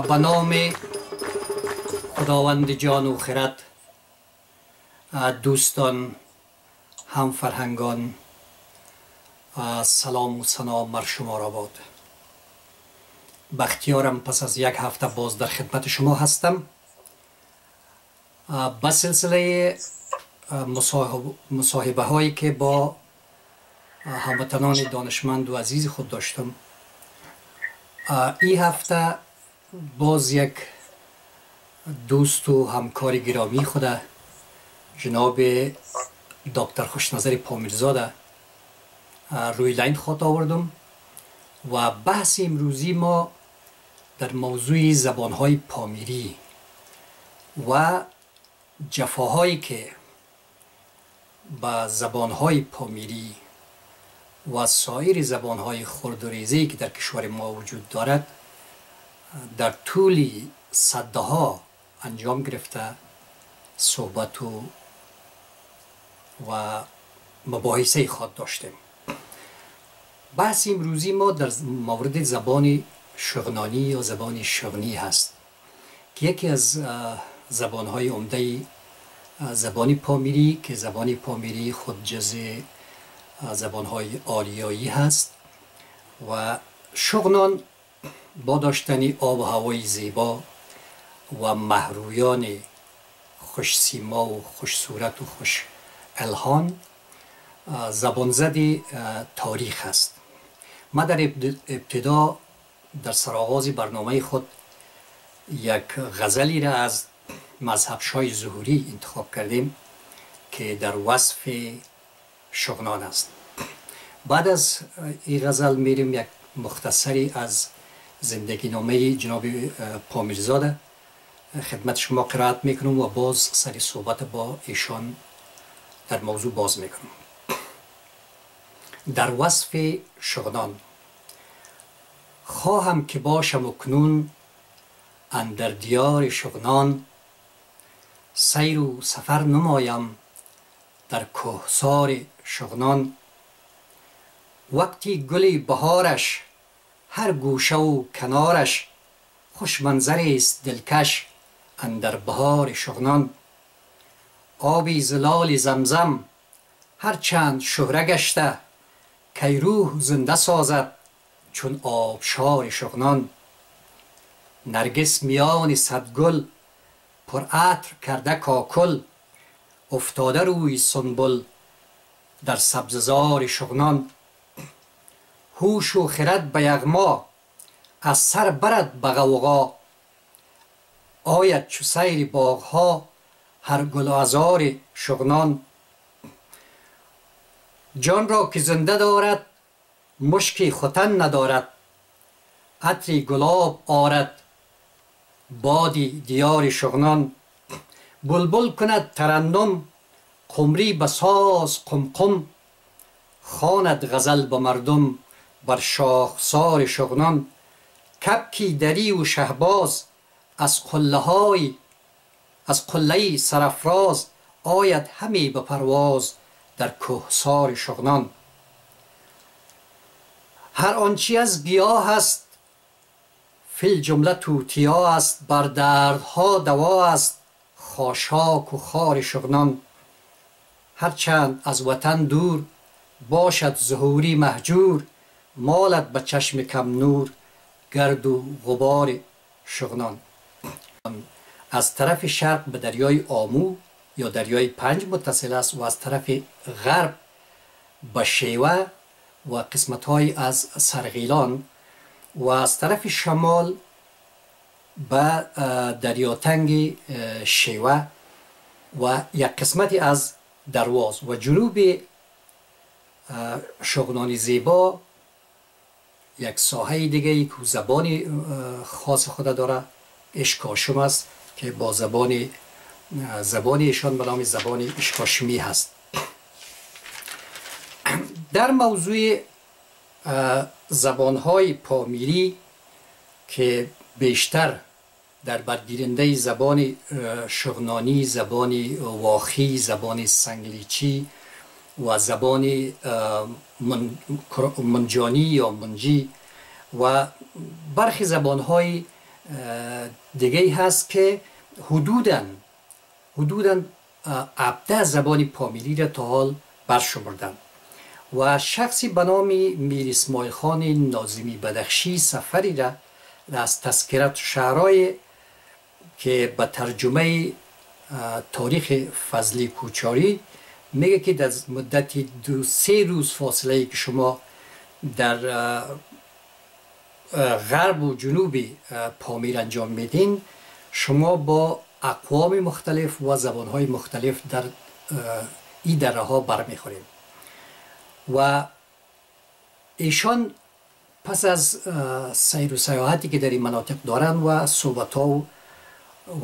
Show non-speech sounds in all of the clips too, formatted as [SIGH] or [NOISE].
به نام خداوند جان و خرد دوستان هم فرهنگان سلام و سلام بر شما را باد. بختیارم پس از یک هفته باز در خدمت شما هستم. به سلسله مصاحبه هایی که با هموطنان دانشمند و عزیز خود داشتم این هفته باز یک دوست و همکار گرامی خود جناب دکتر خوشنظر پامیرزاده. روی لین خود آوردم و بحث امروزی ما در موضوع زبانهای پامیری و جفاهایی که به زبانهای پامیری و سایر زبانهای خردوریزی که در کشور ما وجود دارد در طول صده ها انجام گرفته صحبت و و مباحثه خود داشتیم. بحث امروزی ما در مورد زبان شغنانی یا زبان شغنی هست. که یکی از زبانهای عمده زبانی پامیری که زبانی پامیری خود جز زبانهای آریایی هست و شغنان با داشتن آب و هوای زیبا و محرویان خوش سیما و خوش صورت و خوش الهان زبانزد تاریخ است. ما در ابتدا در سرآغاز برنامه خود یک غزلی را از مذهب شای ظهوری انتخاب کردیم که در وصف شغنان است. بعد از این غزل میریم یک مختصری از زندگی نامه جناب پامیرزاده. خدمت شما قرائت می‌کنم و باز سری صحبت با ایشان در موضوع باز می‌کنم. در وصف شغنان خواهم که باشم اکنون اندر دیار شغنان سیر و سفر نمایم در کوهسار شغنان. وقتی گلی بهارش هر گوشه و کنارش. خوش است دلکش اندر بهار شغنان. آبی زلال زمزم هر چند شهره گشته کی روح زنده سازد چون آبشار شغنان. نرگس میان صد گل پر عطر کرده کاکل. افتاده روی سنبل در سبززار شغنان. هوش و خرد به یغما از سر برد به غوغا. آید چو سیر باغها هر گل ازار شغنان. جان را که زنده دارد مشکی ختن ندارد. عطری گلاب آرد بادی دیار شغنان. بلبل کند ترنم قمری به ساز قمقم. خواند غزل به مردم. بر شاخسار شغنان کپکی دری و شهباز از قله های از قله سرفراز آید همی به پرواز در کوهسار شغنان. هر آنچی از گیاه است فیل جمله توتیا است بر دردها دوا است خاشاک و خار شغنان. هرچند از وطن دور باشد ظهوری محجور مالت به چشم کم نور گرد و غبار شغنان. از طرف شرق به دریای آمو یا دریای پنج متصل است و از طرف غرب به شیوه و قسمت های از سرغیلان و از طرف شمال به دریاتنگ شیوه و یک قسمتی از درواز و جنوب شغنانی زیبا یک ساحه دیگه ای که زبانی خاص خود داره اشکاشم است که با زبان زبانی ایشان به نام زبان اشکاشمی هست. در موضوع زبانهای پامیری که بیشتر در برگیرنده زبان شغنانی زبان واخی زبان سنگلیچی و زبان منجانی یا منجی و برخی زبانهای دیگه هست که حدودا حدودا ابده زبان پامیری را تا حال برشمردن. و شخصی به نام میر اسماعیل خان نازمی بدخشی سفری را از تذکرت شعرهای که به ترجمه تاریخ فضلی کوچاری میگه که در مدت دو سه روز فاصله ای که شما در غرب و جنوب پامیر انجام میدین شما با اقوام مختلف و زبانهای مختلف در این دره ها برمیخوریم و ایشان پس از سیر و سیاحتی که در این مناطق دارن و صحبت ها و,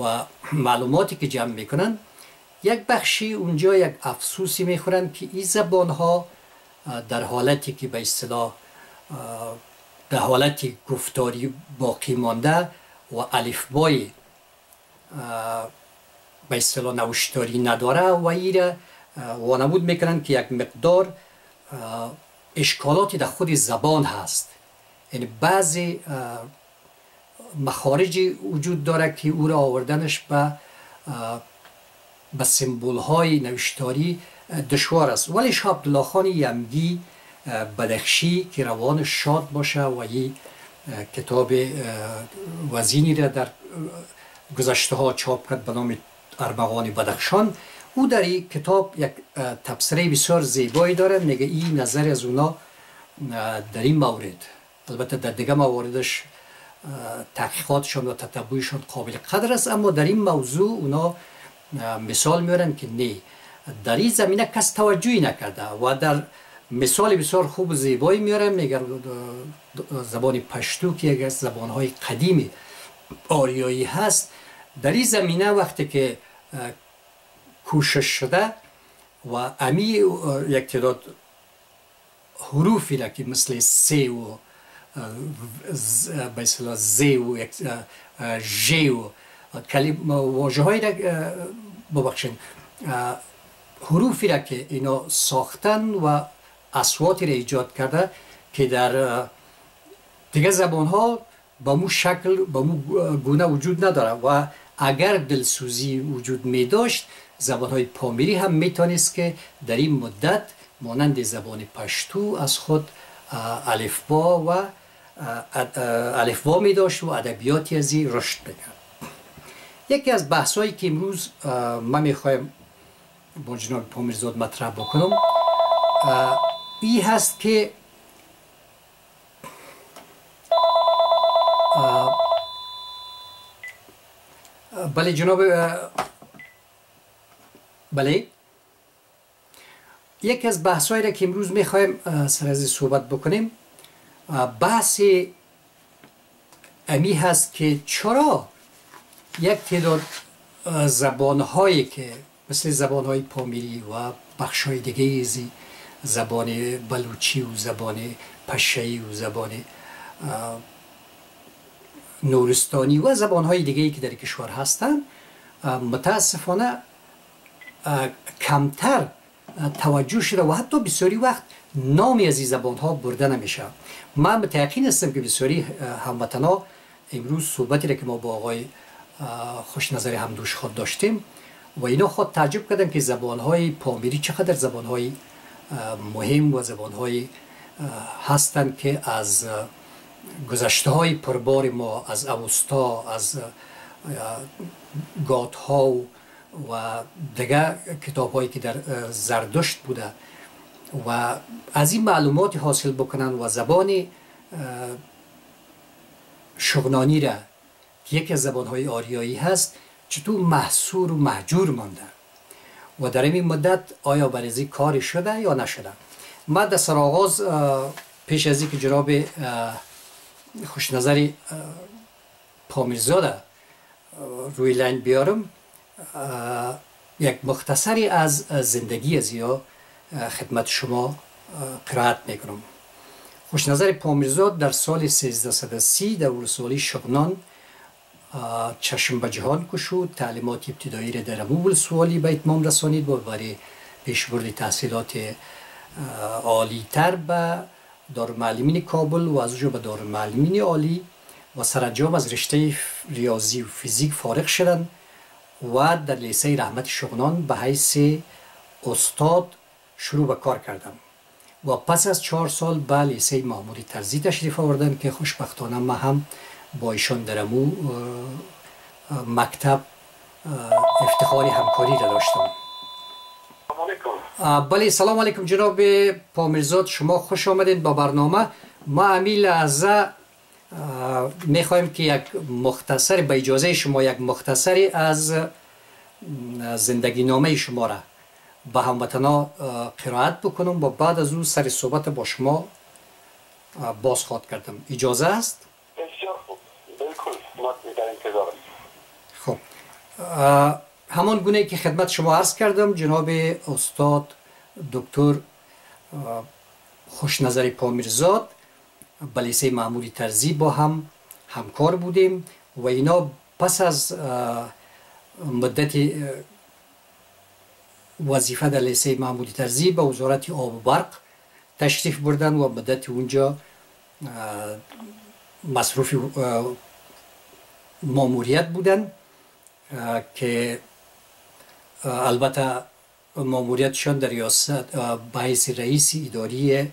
و معلوماتی که جمع می‌کنن یک بخشی اونجا یک افسوسی می‌خورن که این زبان ها در حالتی که به اصطلاح در حالتی گفتاری باقی مانده و الفبای به اصطلاح نوشتاری نداره و این وانمود می‌کنن که یک مقدار اشکالاتی در خود زبان هست. یعنی بعضی مخارجی وجود داره که او را آوردنش به به سمبول های نوشتاری دشوار است. ولی شاه عبدالله خان یمگی بدخشی که روان شاد باشه و این کتاب وزینی را در گذشته ها چاپ کرد به نام ارمغان بدخشان. او در این کتاب یک تبصره بسیار زیبایی داره. میگه این نظر از اونا در این مورد. البته در دیگه مواردش تحقیقاتشان و تطبویشان قابل قدر است. اما در این موضوع اونا مثال میارن که نه. در این زمینه کس توجهی نکرده و در مثال بسیار خوب و زیبایی میارن میگه زبان پشتو که یک از زبانهای قدیم آریایی هست در این زمینه وقتی که کوشش شده و امی یک تعداد حروفی را که مثل سی و به زی و ژ و واژه های را ببخشین حروفی را که اینا ساختن و اصواتی را ایجاد کرده که در دیگه زبان ها با مو شکل با مو گونه وجود نداره و اگر دلسوزی وجود می داشت زبان های پامیری هم می‌تونست که در این مدت مانند زبان پشتو از خود الفبا و الفبا می داشت و ادبیاتی از این رشد بکرد یکی از بحث هایی که امروز من می‌خوایم با جناب پامیرزاد مطرح بکنم ای هست که بله جناب بله. یکی از بحث را که امروز می‌خوایم سر از صحبت بکنیم بحث امی هست که چرا یک تعداد زبان هایی که مثل زبان های پامیری و بخش های دیگه زبان بلوچی و زبان پشهی و زبان نورستانی و زبان های دیگه که در کشور هستن متاسفانه کمتر توجه شده و حتی بسیاری وقت نامی از این زبان ها برده نمیشه. من متعقین هستم که بسیاری هموطنا امروز صحبتی را که ما با آقای خوش نظری همدوش خود داشتیم و اینا خود تعجب کردن که زبان های پامیری چقدر زبان های مهم و زبان های هستند که از گذشته های پربار ما از اوستا از گات ها و دیگه کتاب هایی که در زردشت بوده و از این معلومات حاصل بکنن و زبان شغنانی را که یکی از زبان های آریایی هست چطور محصور و محجور مانده. و در این مدت آیا برزی کاری شده یا نشده؟ من در سرآغاز پیش از اینکه جناب خوشنظری پامیرزاده روی لین بیارم یک مختصری از زندگی از یا خدمت شما قرائت می‌کنم. خوشنظر پامیرزاد در سال 1330 در ولسوالی شغنان چشم به جهان کشود تعلیمات ابتدایی را در امو ولسوالی به اتمام رسانید و برای پیشبرد تحصیلات عالی تر به دارالمعلمین کابل و از به دارالمعلمین عالی و سرانجام از رشته ریاضی و فیزیک فارغ شدند و در لیسه رحمت شغنان به حیث استاد شروع به کار کردم. و پس از چهار سال به لیسه محمودی ترزی تشریف آوردن که خوشبختانه ما هم با ایشان در امو مکتب افتخاری همکاری را داشتم. بله سلام علیکم جناب پامیرزاد شما خوش آمدین با برنامه. ما امیل از می‌خوایم که یک مختصر به اجازه شما یک مختصری از زندگی نامه شما را به هموطنا قرائت بکنم و بعد از اون سر صحبت با شما باز خواد کردم. اجازه است؟ بسیار خوب انتظار خب همان گونه که خدمت شما عرض کردم جناب استاد دکتر خوشنظری پامیرزاد بلیسه معمولی ترزی با هم همکار بودیم و اینا پس از مدت وظیفه در لیسه معمولی ترزی به وزارت آب و برق تشریف بردن و مدت اونجا مصروف ماموریت بودن که البته ماموریتشان در ریاست باعث رئیس اداری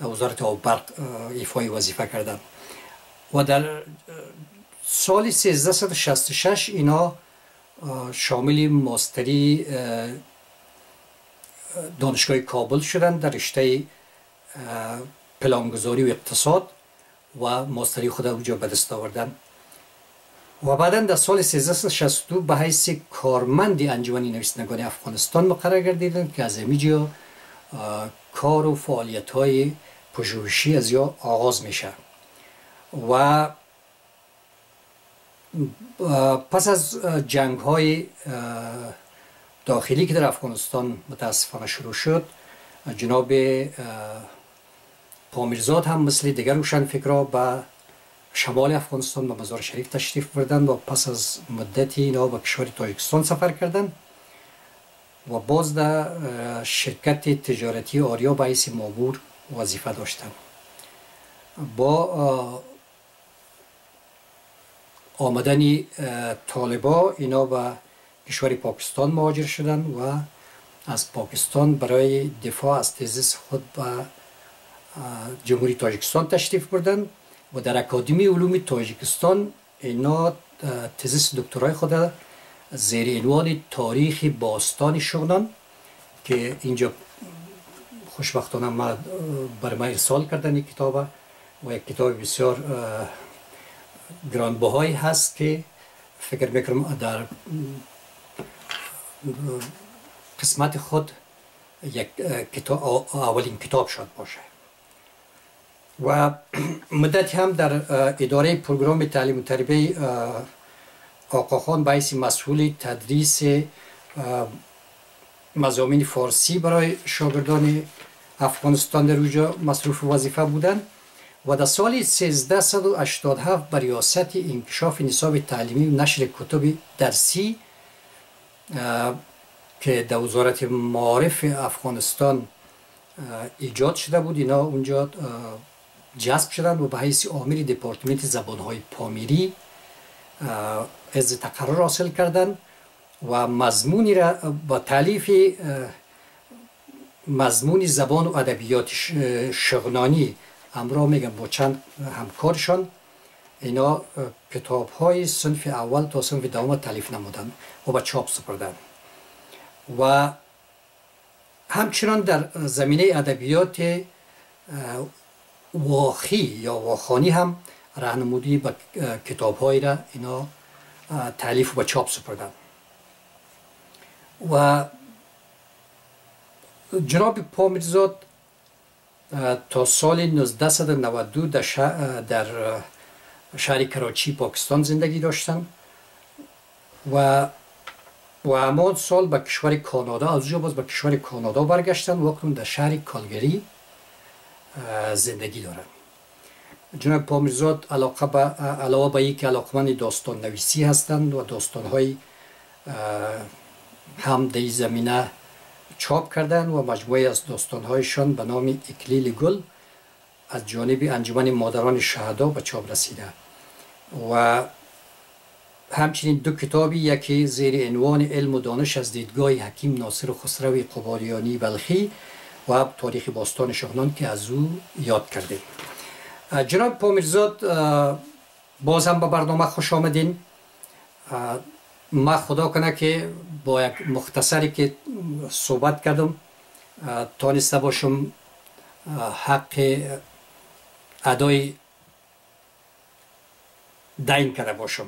وزارت آب برق ایفای وظیفه کردن. و در سال 1366 اینا شامل ماستری دانشگاه کابل شدن در رشته پلانگذاری و اقتصاد و ماستری خود اونجا به دست آوردن. و بعدا در سال 1362 به حیث کارمند انجمن نویسندگان افغانستان مقرر گردیدند که از همینجا کار و فعالیت های پژوهشی از یا آغاز میشه. و پس از جنگ های داخلی که در افغانستان متاسفانه شروع شد جناب پامیرزاد هم مثل دیگر روشن فکرها به شمال افغانستان به مزار شریف تشریف بردن و پس از مدتی اینا به کشور تاجیکستان سفر کردن و باز در شرکت تجارتی آریا به حیث مامور وظیفه داشتن. با آمدن طالبا اینا به کشور پاکستان مهاجر شدن و از پاکستان برای دفاع از تزیس خود به جمهوری تاجیکستان تشریف بردن. و در اکادمی علوم تاجیکستان اینا تزیس دکترای خود زیر عنوان تاریخ باستان شغنان که اینجا خوشبختانه ما برای ما ارسال کردن این کتاب و یک کتاب بسیار گرانبهایی هست که فکر می‌کنم در قسمت خود یک کتاب اولین کتاب شد باشه. و [CLEARS THROAT] مدت هم در اداره پروگرام تعلیم و تربیه آقا خان باعث مسئول تدریس مزامین فارسی برای شاگردان افغانستان در اونجا مصروف وظیفه بودن و در سال 1387 بر ریاست انکشاف نصاب تعلیمی و نشر کتب درسی که در وزارت معارف افغانستان ایجاد شده بود. اینا اونجا جذب شدن و به حیث آمیر دپارتمنت زبانهای پامیری از تقرر حاصل کردن و مضمونی را با تعلیف مضمون زبان و ادبیات شغنانی همراه میگم با چند همکارشان. اینا کتاب های صنف اول تا صنف دوم تعلیف نمودن و به چاپ سپردن. و همچنان در زمینه ادبیات واخی یا واخانی هم راهنمودی به کتاب های را اینا تعلیف و چاپ سپردن. و جناب پامیرزاد تا سال 1992 در, در شهر کراچی پاکستان زندگی داشتن و و همان سال به کشور کانادا از باز به کشور کانادا برگشتن و در شهر کالگری. زندگی دارن. جناب پامیرزاد علاقه به علاوه به اینکه علاقمند داستان نویسی هستند و داستان های هم در زمینه چاپ کردن و مجموعه از داستانهایشان به نام اکلیل گل از جانب انجمن مادران شهدا به چاپ رسیده. و همچنین دو کتابی یکی زیر عنوان علم و دانش از دیدگاه حکیم ناصر خسروی قبالیانی بلخی و تاریخ باستان شغنان که از او یاد کرده. جناب پامیرزاد باز هم به برنامه خوش آمدین. ما خدا کنه که با یک مختصری که صحبت کردم تانسته باشم حق ادای دین کرده باشم.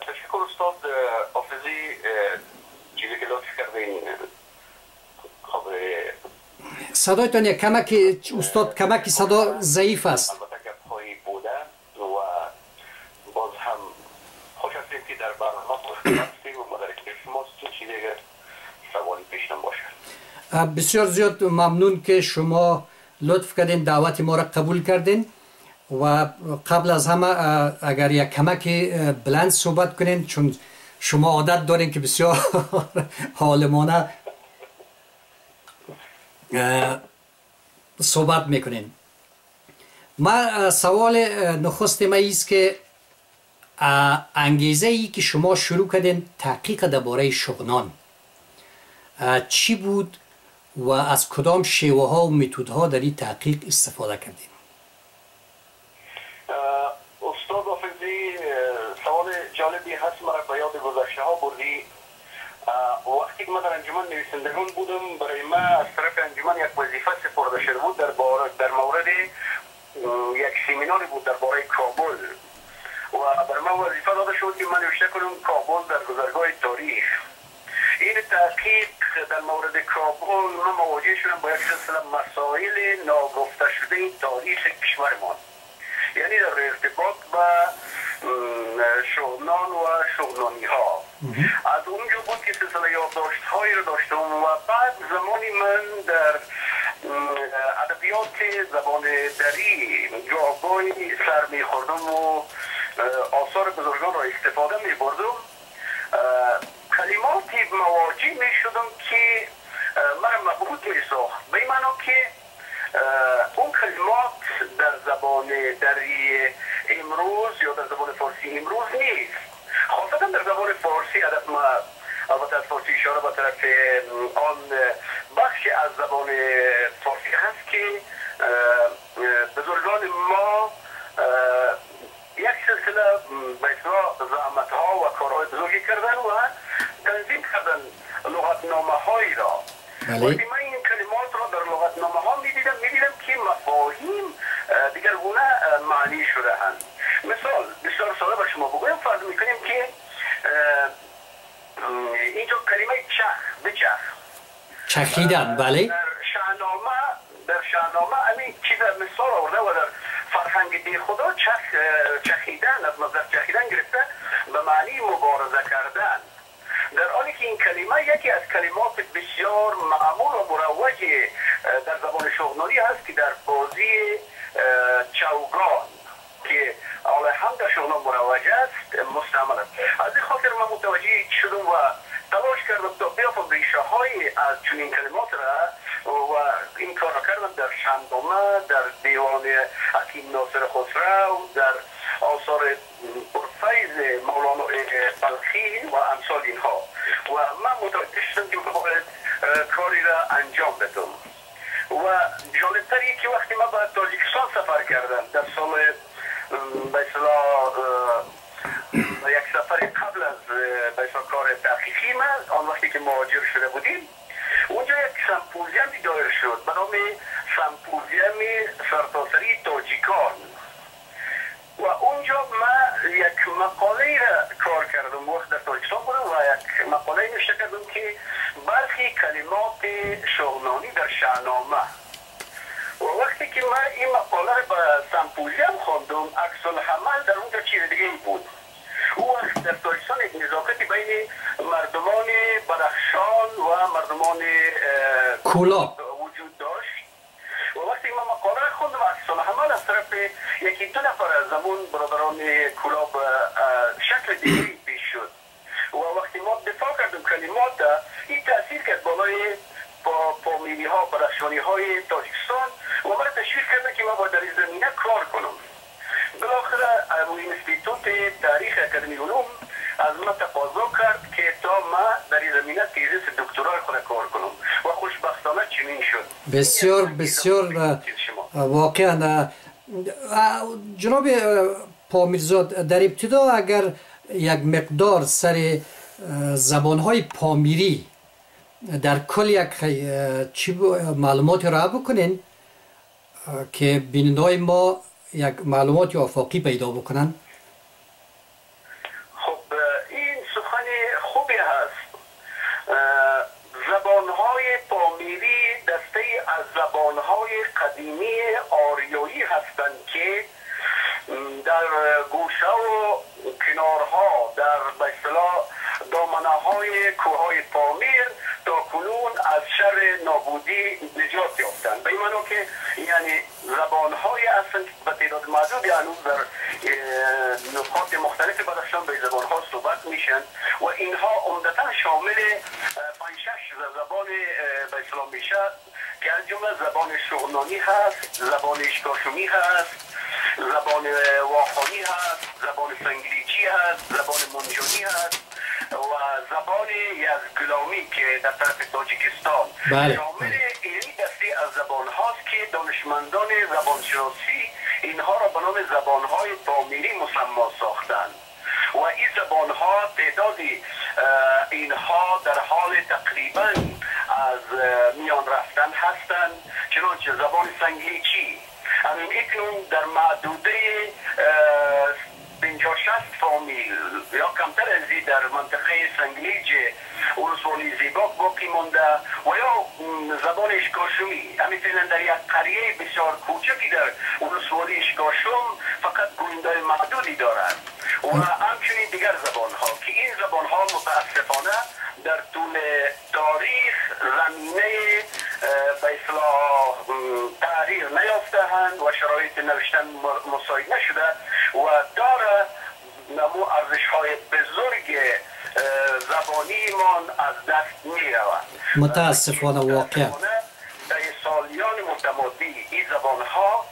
تشکر استاد حافظی چیزی که لطف کردین صدایتان یک کمکی استاد کمکی صدا ضعیف است. [COUGHS] بسیار زیاد ممنون که شما لطف کردین دعوت ما را قبول کردین و قبل از همه اگر یک کمک بلند صحبت کنین چون شما عادت دارین که بسیار [LAUGHS] حالمانه صحبت می‌کنین. ما سوال نخست ما ایست که انگیزه ای که شما شروع کردین تحقیق درباره شغنان چی بود و از کدام شیوه ها و میتود ها در این تحقیق استفاده کردیم استاد حافظی سوال جالبی هست. مرا به یاد گذشته ها بردی وقتی که من در انجمن نویسندگان بودم برای ما از طرف انجمن یک وظیفه سپرده شده بود در, در مورد یک سیمیناری بود در باره کابل و بر من وظیفه داده شد که من نوشته کنم کابل در گذرگاه تاریخ این تحقیق در مورد کابل من مواجه شدم با یک سلسله مسائل ناگفته شده تاریخ کشورمان یعنی در ارتباط با شغنان و شغنانی ها از اونجا بود که سلسله یادداشت هایی رو داشتم و بعد زمانی من در ادبیات زبان دری جاگاهی سر میخوردم و آثار بزرگان را استفاده می بردم کلماتی مواجه می شدم که من مبهوت می ساخت به معنا که اون کلمات در زبان دری امروز یا در زبان فارسی امروز نیست خاصتا در زبان فارسی ادب ما البته از فارسی اشاره به طرف آن بخش از زبان فارسی هست که بزرگان ما یک سلسله به زحمت ها و کارهای بزرگی کردن و تنظیم کردن لغتنامه هایی را بله. وقتی من این کلمات را در لغتنامه ها می دیدم می دیدم که مفاهیم دیگرگونه معنی شده هند مثال بسیار ساده به شما بگویم فرض می‌کنیم که اینجا کلمه چخ بچخ. چخیدن بله. در شهنامه در شهنامه همین چیز مثال آورده و در فرهنگ دی خدا چخ چخیدن از مصدر چخیدن گرفته به معنی مبارزه کردن. در حالی که این کلمه یکی از کلمات بسیار معمول و مروج در زبان شغناری هستی بسیار واقعا جناب پامیرزاد در ابتدا اگر یک مقدار سر زبانهای پامیری در کل یک چی معلومات را بکنین که بیننده ما یک معلومات افاقی پیدا بکنن. نابودی نجات یافتند. به منو که یعنی زبان های اصل یعنی به تعداد معدودی هنوز در نقاط مختلف بدخشان به زبان ها صحبت میشن و اینها عمدتا شامل پنجشش زبان به اسلام میشه که از جمله زبان شغنانی هست زبان اشکاشومی هست زبان واخانی هست زبان سنگلیچی هست زبان منجانی هست و زبان یزگلامی که در طرف تاجیکستان بله. نجاتی اینها را به نام زبانهای بامیری مسما متاسفانه واقع در سالیان متمادی این زبانها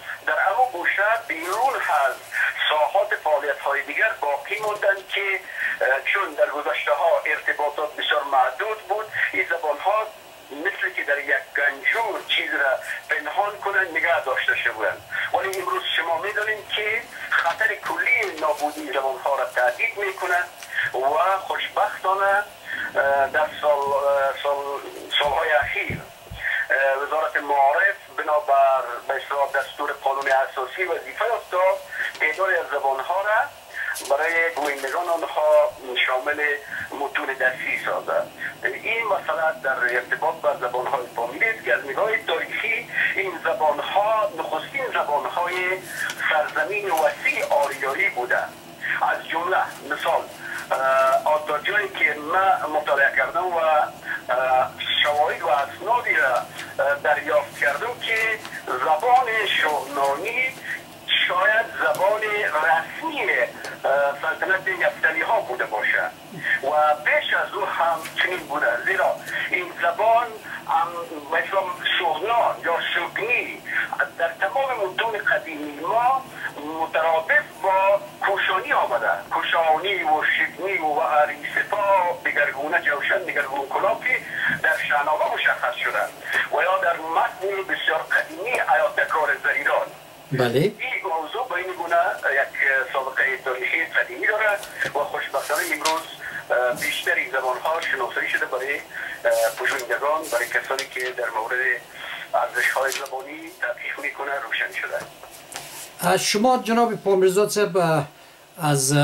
کرده و شواهد و اسنادی را دریافت کردم که زبان شاهنامه شاید زبان رسمی سلطنت یفتلی ها بوده باشد. و بیش از او هم چنین بوده. زیرا این زبان مثلا شغنان یا شگنی در تمام متون قدیمی ما مترادف با کشانی آمده. کشانی و شیر شگنی و عریستا دگرگونه جوشن دگرگون کلاپی در شنامه مشخص شده و یا در متن بسیار قدیمی آیات کار زریران. بله. این موضوع به این گونه یک سابقه تاریخی قدیمی داره و خوشبختانه امروز بیشتر این زبان ها شناسایی شده برای پژوهندگان برای کسانی که در مورد ارزش های زبانی تحقیق می‌کنه روشن شده. شما جناب پامرزاد صاحب از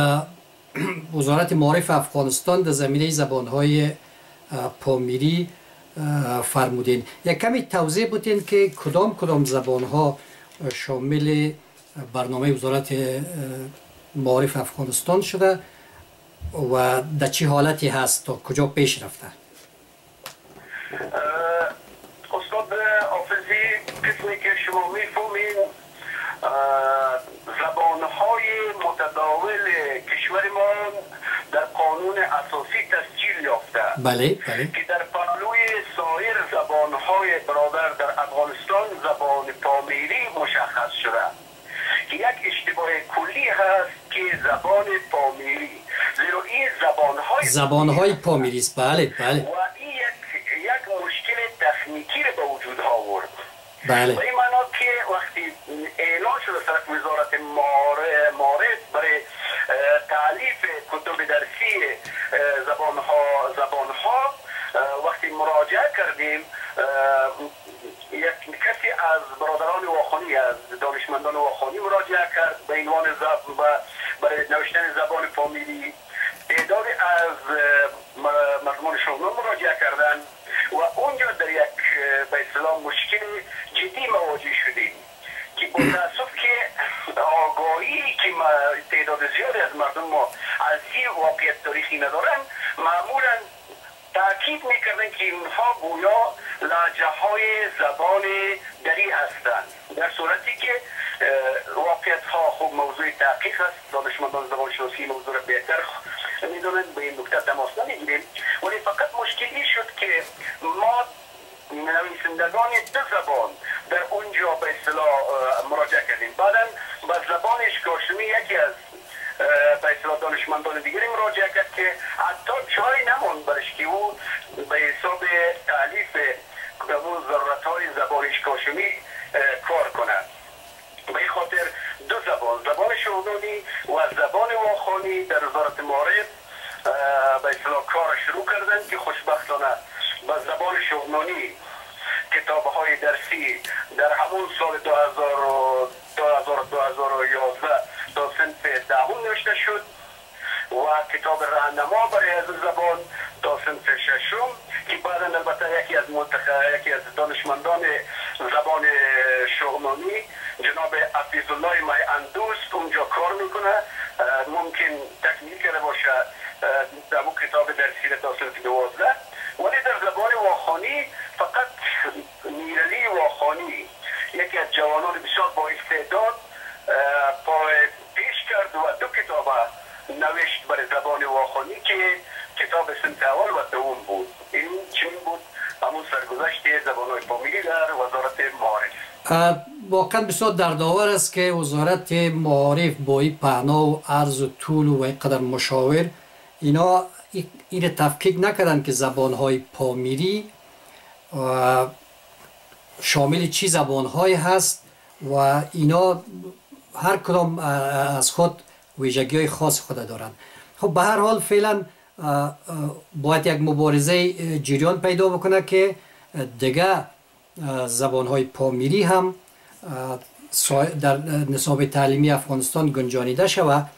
[CLEARS THROAT] وزارت معارف افغانستان در زمینه زبان های پامیری فرمودین. یک کمی توضیح بودین که کدام کدام زبان ها شامل برنامه وزارت معارف افغانستان شده و در چه حالتی هست تا کجا پیش رفته؟ استاد آفزی قسمی که شما می‌فهمین کشور ما در قانون اساسی تسجیل یافته. بله بله. که در پهلوی سایر زبانهای برادر در افغانستان زبان پامیری مشخص شده. که یک اشتباه کلی هست که زبان پامیری زیرا این زبانهای زبانهای پامیری است. بله بله. و این یک, یک مشکل تکنیکی رو به وجود آورد. بله. به این معنا که وقتی اعلان شده طرف وزارت معارف برای تعلیف درسی زبان ها زبان ها وقتی مراجعه کردیم یک کسی از برادران واخانی از دانشمندان واخانی مراجعه کرد به عنوان برای نوشتن زبان فامیلی. تعدادی از مردمان شغلان مراجعه کردن و اونجا در یک به اصطلاح مشکل جدی مواجه شدیم که با [CLEARS THROAT] تاسف که آگاهی که تعداد زیادی از مردم ما از این واقعیت تاریخی ندارن معمولا تاکید می‌کردن که اینها گویا لحجه های زبان دری هستند. در صورتی که واقعیت ها خوب موضوع تحقیق است دانشمندان زبان شناسی موضوع را بهتر می‌دونند به این نکته تماس نمی‌گیریم. ولی فقط مشکلی شد که ما نویسندگان دو زبان در اونجا به اصطلاح مراجعه کردیم. بعدا به زبان اشکاشمی یکی از به اصطلاح دانشمندان دیگری مراجعه کرد که حتی جای نمون برش که او به حساب تعلیف اون ضرورت های زبان اشکاشمی کار کنه به این خاطر دو زبان زبان شهودانی و زبان واخانی در وزارت معارف به اصطلاح کار شروع کردن که خوشبختانه به زبان شغنانی کتاب های درسی در همون سال 2011 تا سنف دهم نوشته شد و کتاب راهنما برای از زبان تا سنف ششم که بعدا البته یکی از یکی از دانشمندان زبان شغنانی جناب عفیز مای اندوست اونجا کار می‌کنه. ممکن تکمیل کرده باشه در کتاب درسی تا سنف دوازده. ولی در زبان واخانی فقط میرلی واخانی یکی از جوانان بسیار با استعداد پای پیش کرد و دو کتاب نوشت برای زبان واخانی که کتاب سنت اول و دوم بود. این چین بود؟ همون سرگذشت زبان های فامیلی در وزارت معارف. واقعا بسیار دردآور است که وزارت معارف با این پهنا و عرض و طول و اینقدر مشاور اینا این تفکیک نکردن که زبان های پامیری شامل چی زبان های هست و اینا هر کدام از خود ویژگی های خاص خود دارند خب به هر حال فعلا باید یک مبارزه جریان پیدا بکنه که دیگه زبان های پامیری هم در نصاب تعلیمی افغانستان گنجانیده شود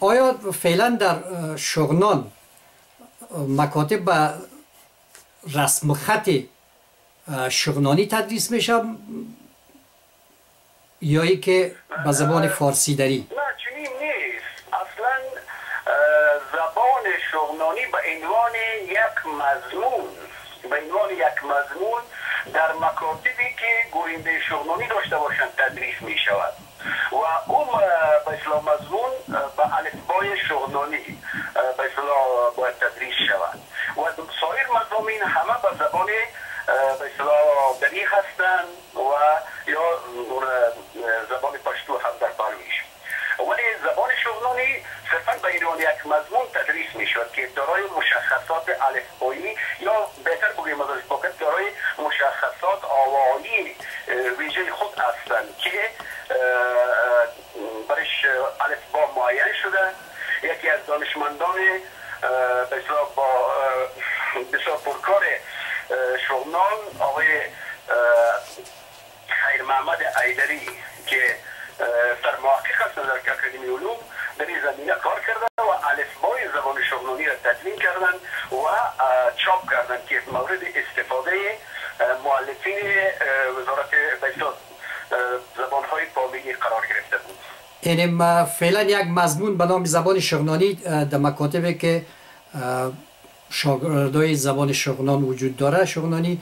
آیا فعلا در شغنان مکاتب به رسم خط شغنانی تدریس میشه یا ای که به زبان فارسی داری؟ نه چنین نیست. اصلا زبان شغنانی به عنوان یک مضمون به عنوان یک مضمون در مکاتبی که گوینده شغلانی داشته باشند تدریس می شود و اون به اصلاح مضمون به الفبای شغلانی به اصلاح باید تدریس شود. و سایر مضامین همه به زبان هستند و یا زبان پشتو هم در پلویش ولی زبان شغلانی صرفا به عنوان یک مضمون تدریس می شود که دارای مشخصات الفبایی یا بهتر بگویم از پاکت دارای مشخصات آوایی ویژه خود هستند که برش الفبا معین شده. یکی از دانشمندان بسیار با بسیار پرکار شغنان ایدری که در محقق هستند در اکادمی علوم در این زمینه کار کرده و الفبای زبان شغنانی را تدوین کردن و چاپ کردن که مورد استفاده معلفین وزارت بسیار زبان های پامیلی قرار گرفته بود. یعنی فعلا یک مضمون به نام زبان شغنانی در مکاتبه که شاگردای زبان شغنان وجود داره شغنانی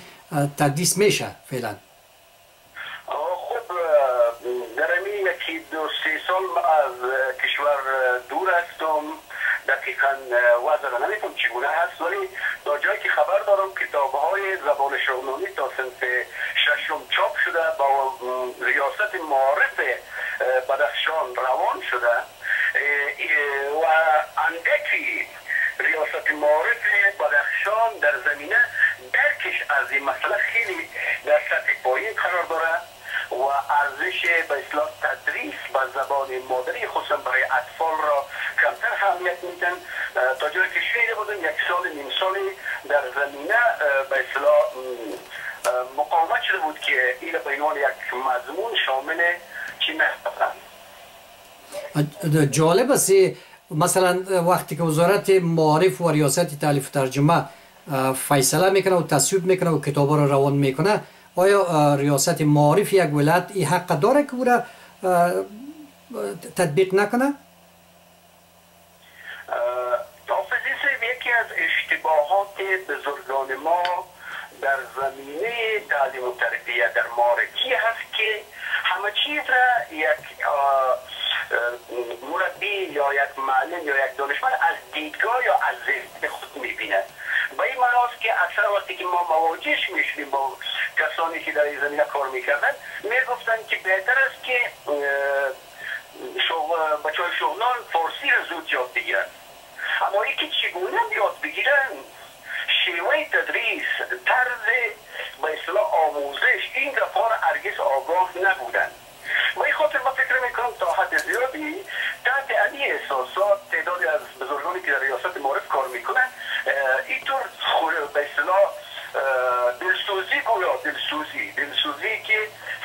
تدریس میشه فعلا خب در این یکی دو سه سال از کشور دور هستم دقیقا وضع را نمی‌تونم چگونه هست ولی تا جایی که خبر دارم کتاب های زبان شغنانی تا سنف ششم چاپ شده با ریاست معارف بدخشان روان شده و اندکی ریاست معارف بدخشان در زمینه درکش از این مسئله خیلی در سطح پایین قرار داره و ارزش به اصلاح تدریس به زبان مادری خصوصا برای اطفال را کمتر اهمیت میدن تا جایی که شنیده بودم یک سال نیم سالی در زمینه به اصلاح مقاومت شده بود که این به عنوان یک مضمون شامل چی نهستن جالب است مثلا وقتی که وزارت معارف و ریاست تعلیف ترجمه فیصله می‌کنه و تصویب می‌کنه و کتاب رو روان می‌کنه آیا ریاست معارف یک ولایت این حق داره که او تطبیق نکنه؟ اشتباهات بزرگان ما در زمینه تعلیم و تربیه در مارکی هست که همه چیز را یک مربی یا یک معلم یا یک دانشمند از دیدگاه یا از ذهن خود می‌بینه. به این معناست که اکثر وقتی که ما مواجهش میشیم با کسانی که در این زمینه کار می‌کردن می‌گفتن که بهتر است که بچه های شغلان فارسی را زود یاد بگیرن. اما که چگونه یاد بگیرن؟ شیوه تدریس طرز به اصطلاح آموزش این دفعه ارگز آگاه نبودن. و این خاطر ما فکر می‌کنم تا حد زیادی تحت علی احساسات تعدادی از بزرگانی که در ریاست معرف کار می‌کنن اینطور به اصطلاح دلسوزی گویا دلسوزی دلسوزی که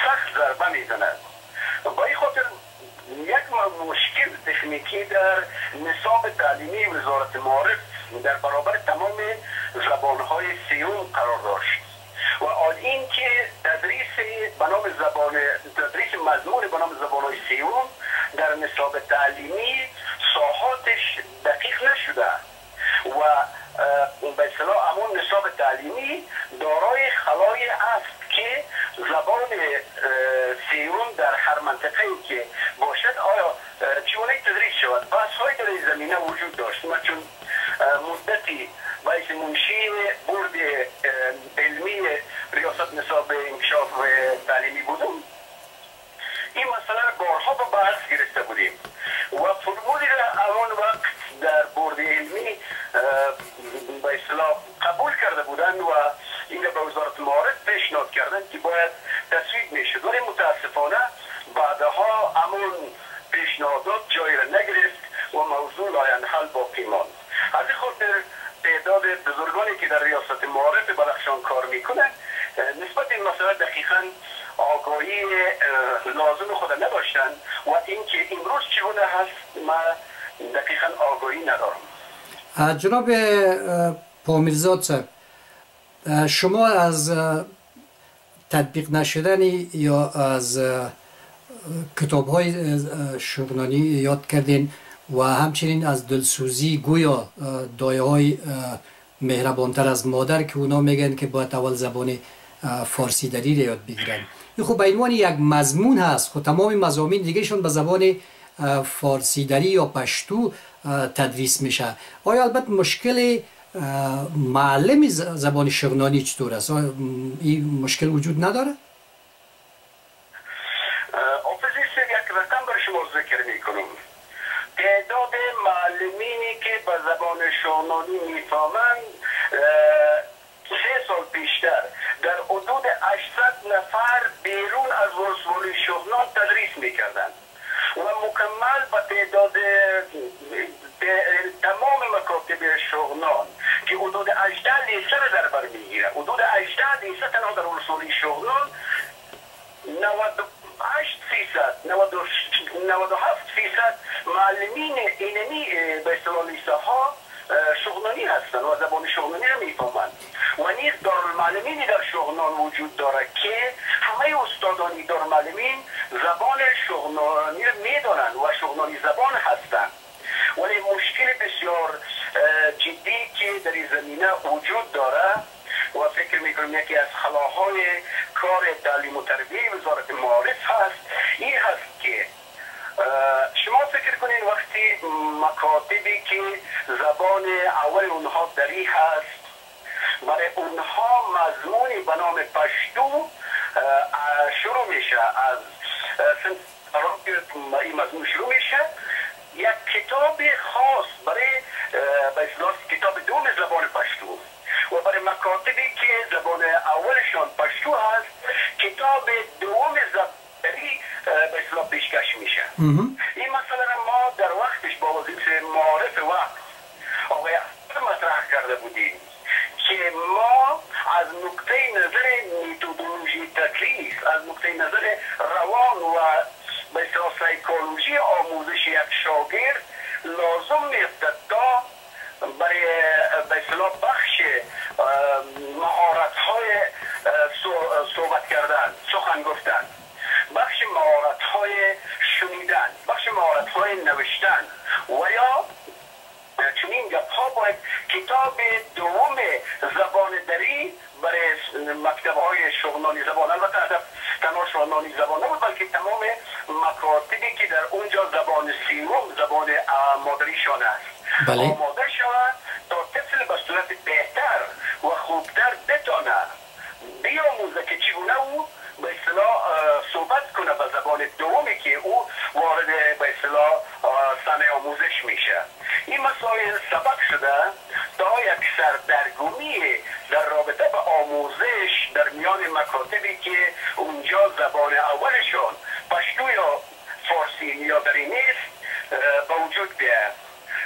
سخت ضربه می‌زنند با این خاطر یک مشکل تکنیکی در نصاب تعلیمی وزارت معارف در برابر تمام زبانهای سیون قرار داشت. و آن این که تدریس به زبان تدریس مضمون به نام زبانهای سیون در نصاب تعلیمی ساحاتش دقیق نشده و به اصطلاح همون نصاب تعلیمی دارای خلای است که زبان سیون در هر منطقه که باشد. آیا چونه تدریس شود؟ بحث های در این زمینه وجود داشت. من چون مدتی باعث منشی برد علمی ریاست نصاب انکشاف تعلیمی بودم. این مسئله را بارها به بحث گرفته بودیم. و فرمولی را اون وقت در برد علمی به اصطلاح قبول کرده بودند و این به وزارت معارف پیشنهاد کردن که باید تصویب می‌شد ولی متاسفانه بعدها همون پیشنهادات جای را نگرفت و موضوع لاینحل باقی ماند. از این خاطر تعداد بزرگانی که در ریاست معارف بدخشان کار می‌کنند نسبت این مسئله دقیقا آگاهی لازم خود نداشتن و اینکه امروز چگونه هست ما دقیقا آگاهی ندارم. جناب پامیرزاد صاحب شما از تطبیق نشدن یا از کتاب های شغنانی یاد کردین؟ و همچنین از دلسوزی گویا دایه های مهربانتر از مادر که اونا میگن که باید اول زبان فارسی را یاد بگیرن. این خب به عنوان یک مضمون هست خب تمام مضامین دیگهشون به زبان فارسی دری یا پشتو تدریس میشه. آیا البته مشکل معلم زبان شغنانی چطور است؟ این مشکل وجود نداره؟ تعداد معلمینی که به زبان شغنانی می‌فهمند سه سال پیشتر در حدود 800 نفر بیرون از ورسولی شغنان تدریس می‌کردند و مکمل به تعداد تمام مکاتب شغنان که حدود 18 لیسه در بر می‌گیره حدود 18 لیسه تنها در ورسولی شغنان 98 فیصد 97 فیصد معلمین اینمی به اصطلاح ها شغنانی هستن و زبان شغنانی رو می‌فهمند. و نیز دارالمعلمینی در شغنان وجود داره که همه استادانی دارالمعلمین زبان رو می‌دانند و شغنانی زبان هستند ولی مشکل بسیار جدی که در زمینه وجود داره و فکر می‌کنم یکی از خلاهای کار تعلیم و تربیه وزارت معارف هست. این هست که شما فکر کنید وقتی مکاتبی که زبان اول اونها دری هست برای اونها مضمونی به نام پشتو شروع میشه. از این مضمون شروع میشه. یک کتاب خاص برای به کتاب دوم زبان پشتو. و برای مکاتبی که زبان اولشان پشتو هست کتاب دوم زبانی به اصلاح پیشکش میشه. این مسئله ما در وقتش با وظیفه معارف وقت آقای مطرح کرده بودیم که ما از نقطه نظر میتودولوژی تدریس از نقطه نظر روان و به سایکولوژی آموزش یک شاگرد لازم میفتد تا برای به اصطلاح بخش مهارت های صحبت کردن سخن گفتن. بخش مهارت های شنیدن بخش مهارت های نوشتن. و یا چنین گپ ها باید کتاب دوم زبان دری برای مکتب های شغلانی زبان. البته هدف تنها شغلانی زبان نبود بلکه تمام مکاتبی که در اونجا زبان سیوم زبان مادریشان است. بله. آماده شود تا طفل به صورت بهتر و خوبتر بتانه بیاموزه که چگونه او به اصطلاح صحبت کنه به زبان دومی که او وارد به اصطلاح سنه آموزش میشه این مسائل سبب شده تا یک سردرگمی در رابطه به آموزش در میان مکاتبی که اونجا زبان اولشون پشتو یا فارسی یا دری نیست به وجود بیاد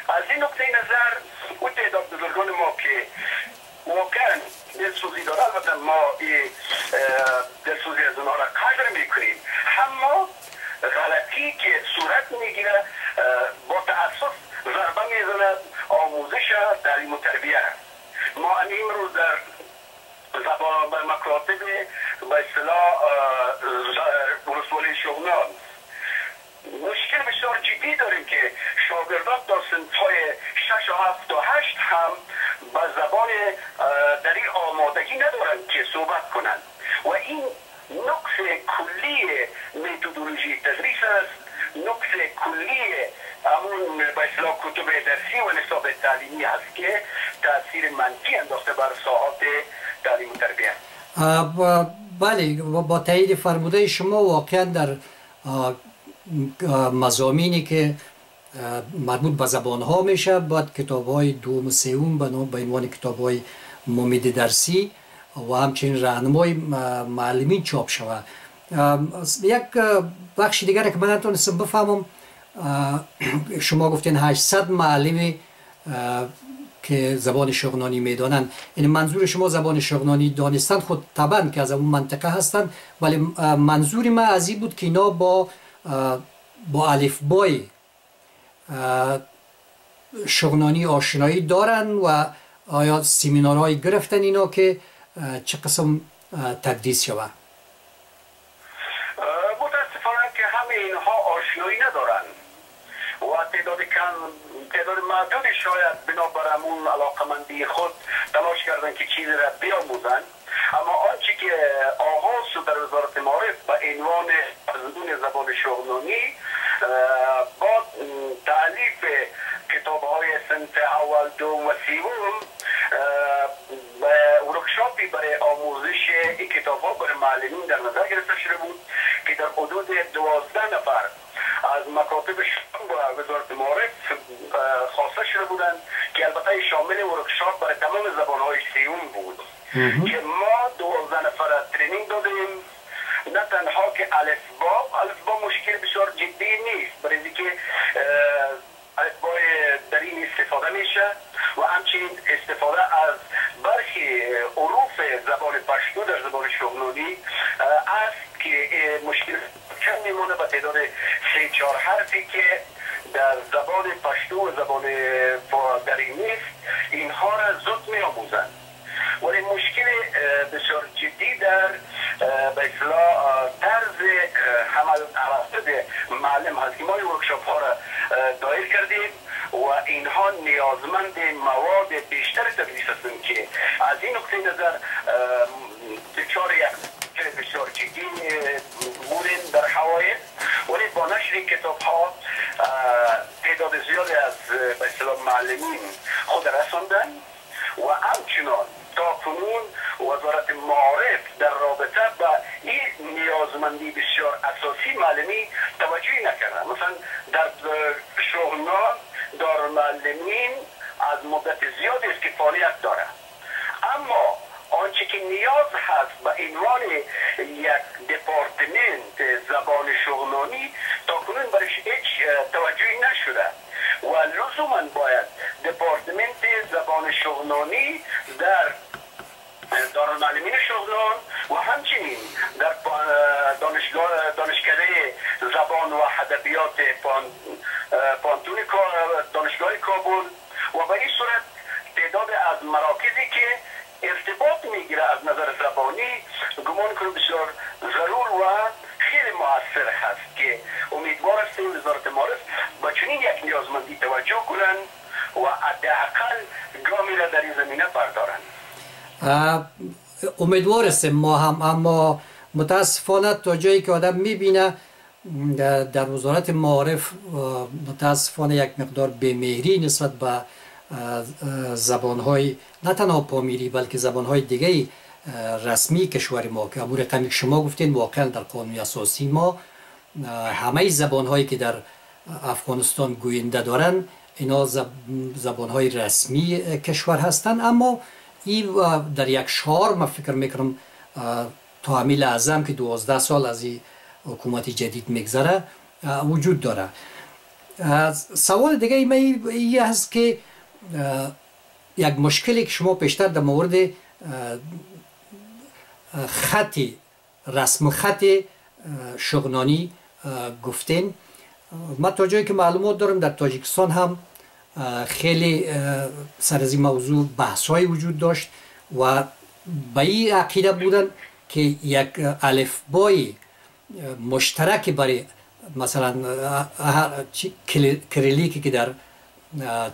از این نقطه نظر او تعداد بزرگان ما که واقعا دلسوزی داره البته ما دلسوزی از اونها را قدر می‌کنیم اما غلطی که صورت می‌گیره با تاسف ضربه می‌زنه آموزش تعلیم و تربیه ما امروز در زبان مکاتب به اصطلاح رسول شغنان مشکل بسیار جدی داریم که شاگردان تا های شش و هفت و هشت هم به زبان در این آمادگی ندارند که صحبت کنند و این نقص کلی میتودولوژی تدریس است نقص کلی همون به اصلاح کتب درسی و نصاب تعلیمی است که تاثیر منفی انداخته بر ساعات تعلیم و تربیت بله با تایید فرموده شما واقعا در مزامینی که مربوط به زبان ها میشه بعد کتاب های دوم و سوم به عنوان کتاب های ممید درسی و همچنین راهنمای معلمین چاپ شود یک بخش دیگر که من نتونستم بفهمم شما گفتین 800 معلمی که زبان شغنانی می‌دانند. این یعنی منظور شما زبان شغنانی دانستن خود طبعا که از اون منطقه هستند. ولی منظور ما از این بود که اینا با با الفبای شغنانی آشنایی دارن و آیا سیمینارهایی گرفتن اینا که چه قسم تدریس شود متاسفانه که همه اینها آشنایی ندارن و تعداد کم تعداد محدودی شاید بنابر امون علاقمندی خود تلاش کردن که چیزی را بیاموزن. اما آنچه که آغاز شد در وزارت معارف به عنوان فرزندون زبان شغنانی با تعلیف کتاب های سنت اول دو و سیوم ورکشاپی برای آموزش این کتاب ها برای معلمین در نظر گرفته شده بود که در حدود دوازده نفر از مکاتب شام و وزارت معارف خواسته شده بودند که البته شامل ورکشاپ برای تمام زبان های سیوم بود. که ما دوازده نفر ترینینگ دادیم. نه تنها که الفبا الفبا مشکل بسیار جدی نیست. برای اینکه الفبا در این استفاده میشه و همچنین استفاده از برخی عروف زبان پشتو در زبان شغلونی است که مشکل کم میمونه به تعداد سه چهار حرفی که در زبان پشتو و زبان دری نیست اینها را زود می آموزند ولی مشکل بسیار جدی در به اصلاح طرز عمل معلم هست که ما ورکشاپ ها را دایر کردیم و اینها نیازمند مواد بیشتر تدریس هستند که از این نقطه نظر دچار یک بسیار جدی بودیم در حوایط ولی با نشر کتاب ها تعداد زیادی از به معلمین خود رساندن و همچنان تا کنون وزارت معارف در رابطه با این نیازمندی بسیار اساسی معلمی توجهی نکرده مثلا در شغلنا دار معلمین از مدت زیادی است که فعالیت داره. اما آنچه که نیاز هست به عنوان یک دپارتمنت زبان شغلانی تا کنون برش هیچ توجهی نشده و لزوما باید دپارتمنت زبان شغلانی در دارالمعلمین شغلان و همچنین در دانشگاه دانشکده زبان و ادبیات پانتون دانشگاه کابل و به این صورت تعداد از مراکزی که ارتباط می‌گیره از نظر زبانی گمان کنم بسیار ضرور و خیلی موثر هست که امیدوار هستیم وزارت معارف با چنین یک نیازمندی توجه کنن و حداقل گامی را در این زمینه بردارن. امیدوار ما هم اما متاسفانه تا جایی که آدم می‌بینه در وزارت معارف متاسفانه یک مقدار بمهری نسبت به زبانهای نه تنها پامیری بلکه زبانهای دیگه رسمی کشور ما که امور رقمی که شما گفتین واقعا در قانون اساسی ما همه زبانهایی که در افغانستان گوینده دارن اینا زبانهای رسمی کشور هستند اما این در یک شعار ما فکر می‌کنم تا همی اعظم که دوازده سال از این حکومت جدید میگذره وجود داره. سوال دیگه ای هست که یک مشکلی که شما پیشتر در مورد خطی رسم خط شغنانی گفتین. ما تا جایی که معلومات دارم در تاجیکستان هم خیلی سر از این موضوع بحث های وجود داشت و به این عقیده بودن که یک الفبای مشترک برای مثلا کریلیکی که در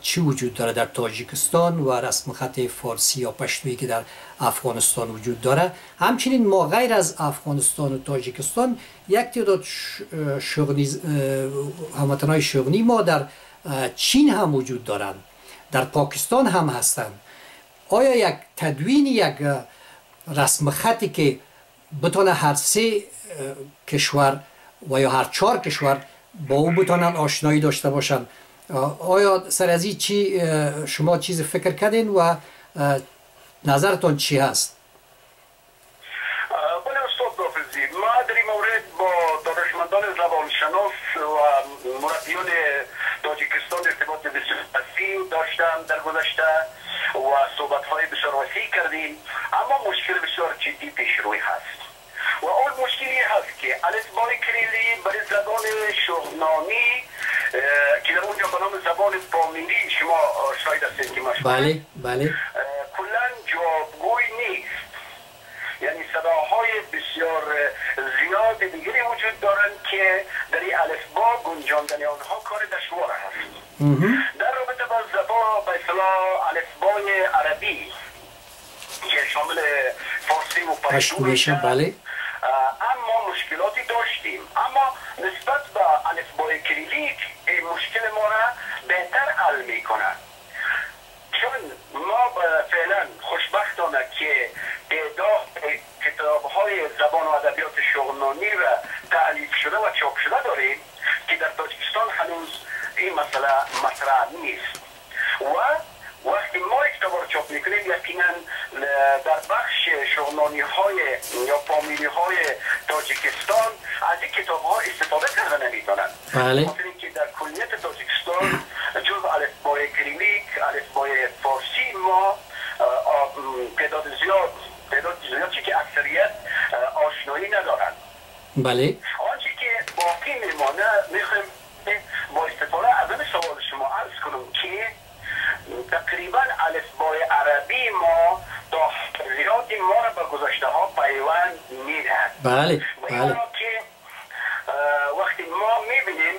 چی وجود داره؟ در تاجیکستان و رسم خط فارسی یا پشتویی که در افغانستان وجود داره. همچنین ما غیر از افغانستان و تاجیکستان یک تعداد شغنی هموطنهای شغنی ما در چین هم وجود دارند. در پاکستان هم هستند. آیا یک تدوین یک رسم خطی که بتونه هر سه کشور و یا هر چهار کشور با او بتونن آشنایی داشته باشن آیا سر از چی شما چیز فکر کردین و نظرتون چی هست؟ بله استاد ما در این مورد با دانشمندان زبانشناس و مربیان وسیع داشتم در گذشته و صحبت های بسیار وسیع کردیم. اما مشکل بسیار جدی پیش روی هست. و اون مشکلی هست که الفبای کلیلی برای زبان شغنانی که در اونجا به نام زبان پامیری شما شاید هستید که بله بله. کلا جوابگوی نیست. یعنی صداهای بسیار زیاد دیگری وجود دارند که در این الفبا گنجاندن آنها کار دشوار هست. اصطلاح الفبای عربی که شامل فارسی و پشتو بله. اما مشکلاتی داشتیم. اما نسبت به الفبای کریلیک این مشکل ما را بهتر حل می‌کنه چون ما فعلا خوشبختانه که تعداد کتاب های زبان و ادبیات شغنانی و تعلیف شده و چاپ شده داریم که در تاجیکستان هنوز این مسئله مطرح نیست. و وقتی ما رو چاپ می‌کنیم یقینا در بخش شغنانی های یا فامیلی های تاجیکستان از این کتاب ها استفاده کرده نمی‌تونن بله. که در کلیت تاجیکستان جز الفبای کریمیک الفبای فارسی ما تعداد زیاد تعداد زیاد که اکثریت آشنایی ندارن. بله. آنچه که باقی میمانه می‌خوایم با استفاده از سوال شما عرض کنم که تقریبا الفبای عربی ما تا زیادی ما را به گذشته ها پیوند می‌دهد. بله بله. که وقتی ما می‌بینیم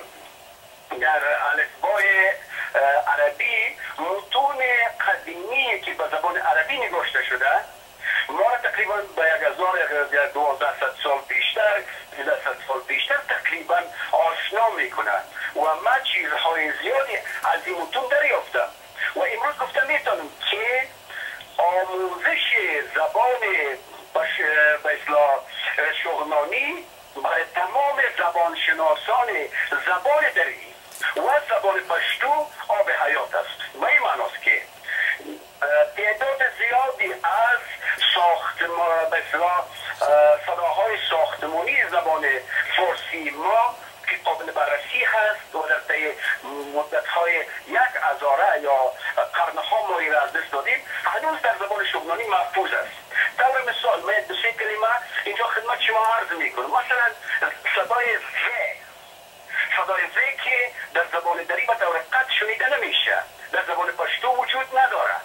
در الفبای عربی متون قدیمی که به زبان عربی نگاشته شده ما را تقریبا به یک هزار دوازده سال پیشتر ست سال پیشتر تقریبا آشنا می‌کنه و من چیزهای زیادی از این متون دریافتم. و امروز گفتم می‌تونم که آموزش زبان اصلاح شغنانی برای تمام زبانشناسان زبان دری و زبان پشتو آب حیات است. و این معناست که تعداد زیادی از ساخت به صداهای ساختمانی زبان فارسی ما قابل بررسی هست در طی مدت های یک ازاره یا قرنها ما را از دست دادیم. هنوز در زبان شغنانی محفوظ است. در مثال من دو سه کلمه اینجا خدمت شما عرض می‌کنم. مثلا صدای ز. صدای ز که در زبان دری به طور قد شنیده نمیشه. در زبان پشتو وجود نداره.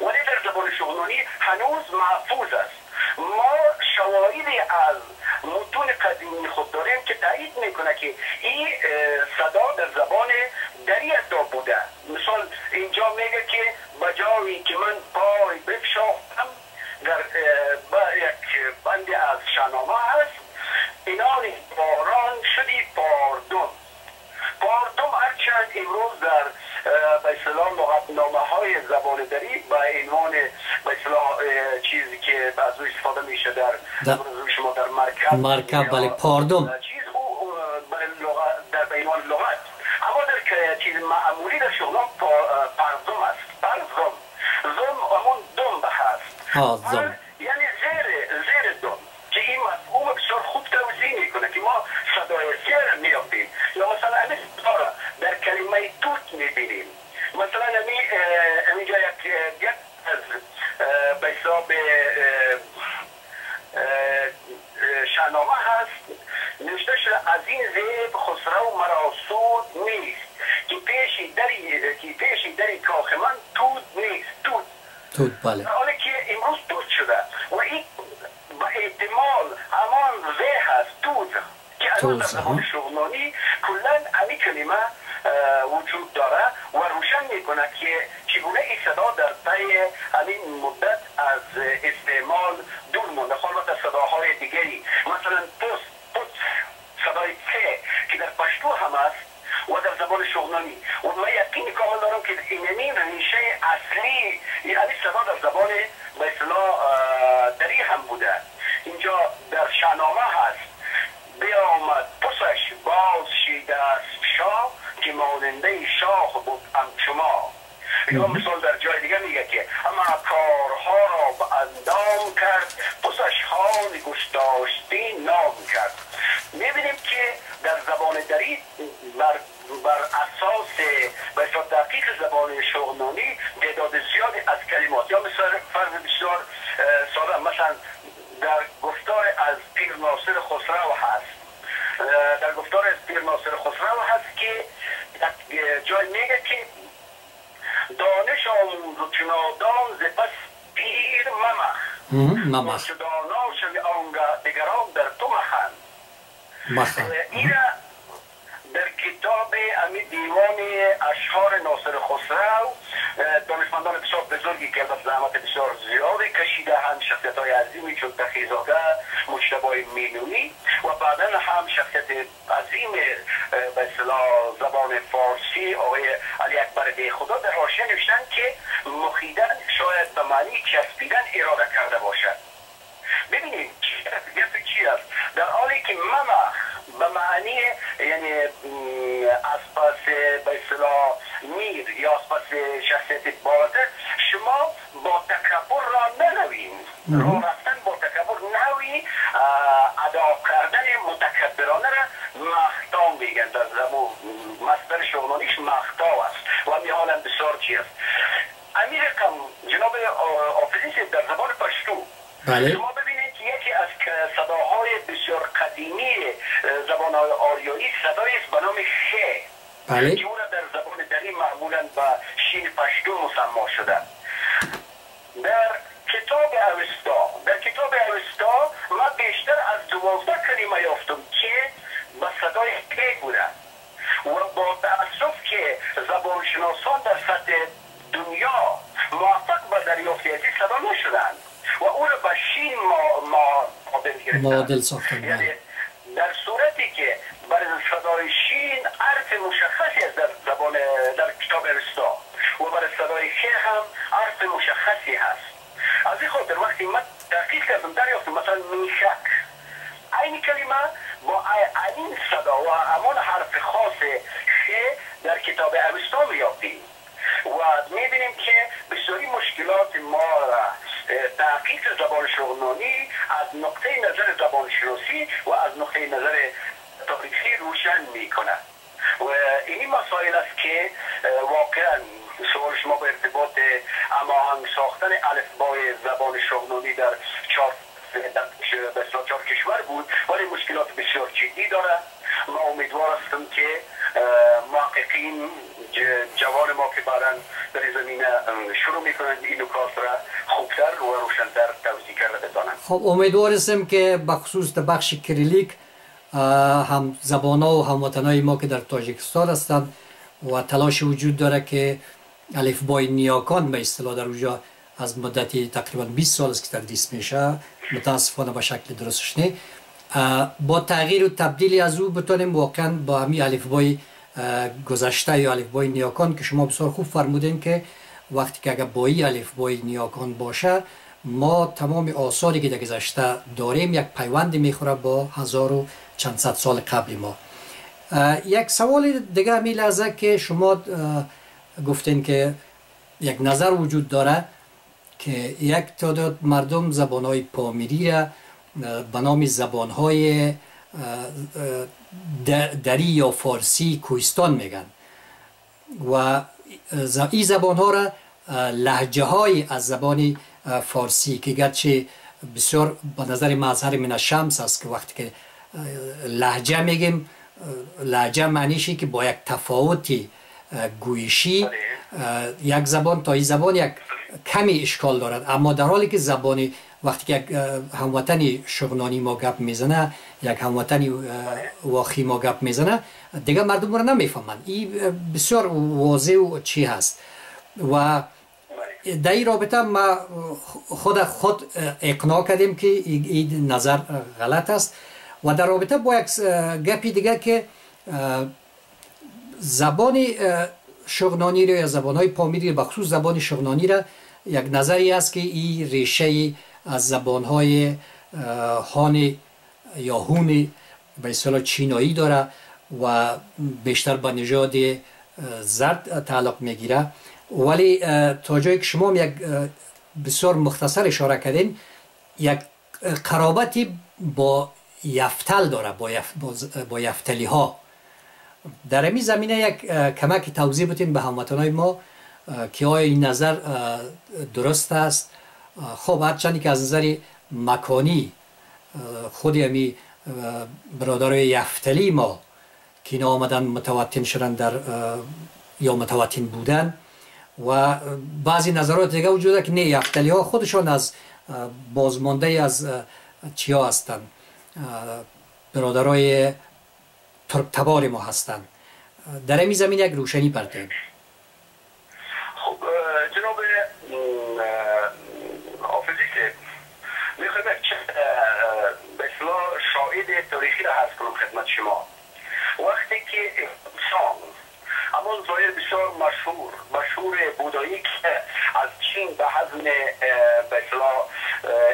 ولی در زبان شغنانی هنوز محفوظ است. ما شواهدی از متون قدیمی خود داریم که تایید می‌کنه که این صدا در زبان دری ادا بوده. مثال اینجا میگه که بجاوی که من پای بفشافتم در یک بند از شنامه هست اینان باران شدی پاردون پاردون هرچند امروز در به اصطلاح نامه های زبان دری به عنوان به اصطلاح چیزی که از او استفاده میشه در شما در مرکب بله پاردوم چیز او در به عنوان لغت اما در چیز معمولی در شغلان پردوم است پردوم زم همون دوم به هست ها زم یعنی زیر زیر دوم که این مفهوم بسیار خوب توضیح می‌کنه که ما صدای زیر میابیم یا مثلا همین در کلمه توت می‌بینیم مثلا امی اینجا یک یک از به حساب شنامه هست نوشته شده از این زیب خسرو مراسود نیست که پیشی دری که پیشی دری کاخ من توت نیست توت توت بله حالا که امروز توت شده و این به احتمال همان زی هست توت که از زبان شغلانی کلا امی کلمه وجود داره و روشن می‌کنه که چگونه این صدا در طی همین مدت از استعمال دور مونده البته صداهای دیگری مثلا پست پست صدای که که در پشتو هم است و در زبان شغلانی و من یقین کامل دارم که اینمی ریشه اصلی یعنی صدا در زبان به اصطلاح دری هم بوده اینجا در شنامه هست بیامد پسش باز شیده است شاه که ماننده شاه بود ام شما یا مثال در جای دیگه میگه که اما کارها را به اندام کرد پسش حال گشتاشتی نام کرد می‌بینیم که در زبان دری بر, بر اساس به دقیق زبان شغنانی تعداد زیادی از کلمات یا مثلا فرض بسیار ساده مثلا در گفتار از پیر ناصر خسرو هست در گفتار از پیر ناصر خسرو هست که جای میگه که دانش آموز و چنادان ز پس پیر ممخ ممخ دانا شوی آنگه دگران در تو مخن مخن این در کتاب امی دیوان اشهار ناصر خسرو دانشمندان بسیار بزرگی که از زحمت بسیار زیادی کشیده هم شخصیت های عظیمی چون تخیزاده مجتبای مینوی و بعدا هم شخصیت عظیم به اصطلاح زبان فارسی آقای علی اکبر دی خدا در حاشیه نوشتن که مخیدن شاید به معنی چسبیدن اراده کرده باشد. ببینید چی است. در حالی که ممخ به معنی یعنی از پس به اصطلاح میر یا از پس شخصیت باده شما با تکبر را نروین را رفتن با تکبر نوی ادا کردن متکبرانه را مختام بگن در زمون مصدر شغلانیش مختاو است و میحالم بسیار چی است. امیر کم جناب آفیزیس در زبان پشتو بله. شما ببینید یکی از صداهای بسیار قدیمی زبان آریایی صدای است به نام خه بله. که در زبان دری معمولا به شین پشتو مسما شده. در کتاب اوستا در کتاب اوستا من بیشتر از دوازده کلمه یافتم که به صدای که بوده و با تاسف که زبانشناسان در سطح دنیا موفق به دریافت از صدا نشدند و او را به شین ما, ما معادل ساختن یعنی در صورتی که برای صدای شین عرف مشخصی است در زبان در کتاب اوستا و برای صدای خ هم عرف مشخصی هست از این خاطر وقتی من تحقیق کردم دریافتم مثلا میشک این کلمه با این صدا و همان حرف خاص خ در کتاب اوستا میابیم و می‌بینیم که بسیاری مشکلات ما تحقیق زبان شغنانی از نقطه نظر زبان شناسی و از نقطه نظر تاریخی روشن می‌کنه و این مسائل است که واقعا سوال شما به ارتباط هماهنگ ساختن الفبای زبان شغنانی در چهار چهار کشور بود ولی مشکلات بسیار جدی داره ما امیدوار هستم که محققین جوان ما که بعدا در زمینه شروع می‌کنند این نکات را خوبتر و روشنتر توضیح کرده بتانند خب امیدوار هستم که بخصوص بخش کریلیک هم زبان ها و هموطن های ما که در تاجیکستان هستند و تلاش وجود داره که الف بای نیاکان به اصطلاح در اونجا از مدتی تقریبا 20 سال است که تدریس میشه. متاسفانه به شکل درستش نه. با تغییر و تبدیلی از او بتونیم واقعا با همین الفبای گذشته یا الفبای نیاکان که شما بسیار خوب فرمودین که وقتی که اگر بایی الفبای نیاکان باشه ما تمام آثاری که گذشته داریم یک پیوند می‌خوره با هزار و چند صد سال قبل ما. یک سوال دیگه می لحظه که شما گفتین که یک نظر وجود داره که یک تعداد مردم زبانهای پامیری به نام زبانهای دری یا فارسی کوهستان میگن. و این زبان ها را لحجه های از زبان فارسی که گرچه بسیار به نظر مظهر من شمس است که وقتی که لحجه میگیم لحجه معنیشی که با یک تفاوتی گویشی یک زبان تا این زبان یک کمی اشکال دارد. اما در حالی که زبانی وقتی که یک هموطنی شغنانی ما گپ می‌زنه یک هموطنی واخی ما گپ می‌زنه دیگه مردم رو نمی‌فهمند. این بسیار واضح و چی هست. و در این رابطه ما خود خود اقناع کردیم که این نظر غلط است. و در رابطه با یک گپی دیگه که زبان شغنانی را یا زبان های پامیری بخصوص زبان شغنانی را یک نظری است که این ریشه از زبان های هانی یا هونی به اصطلاح چینایی داره و بیشتر با نژاد زرد تعلق می‌گیره. ولی تا جایی که شما یک بسیار مختصر اشاره کردین یک قرابتی با یفتل داره با, با یفتلی ها در این زمینه یک کمک توضیح بتین به هموطنهای ما که آیا این نظر درست است. خب هرچندی که از نظر مکانی خودی همی برادرای یفتلی ما که اینا آمدن متوطن شدن در یا متوطن بودن و بعضی نظرات دیگه وجود که نه یفتلی ها خودشان از بازمانده از چیا هستند برادرای تبار ما هستند در این زمین یک روشنی پرتیم خب جناب حافظی که می‌خوایم به شاهد تاریخی را هست کنم خدمت شما. وقتی که انسان همون ظاهر بسیار مشهور مشهور بودایی که از چین به حزم به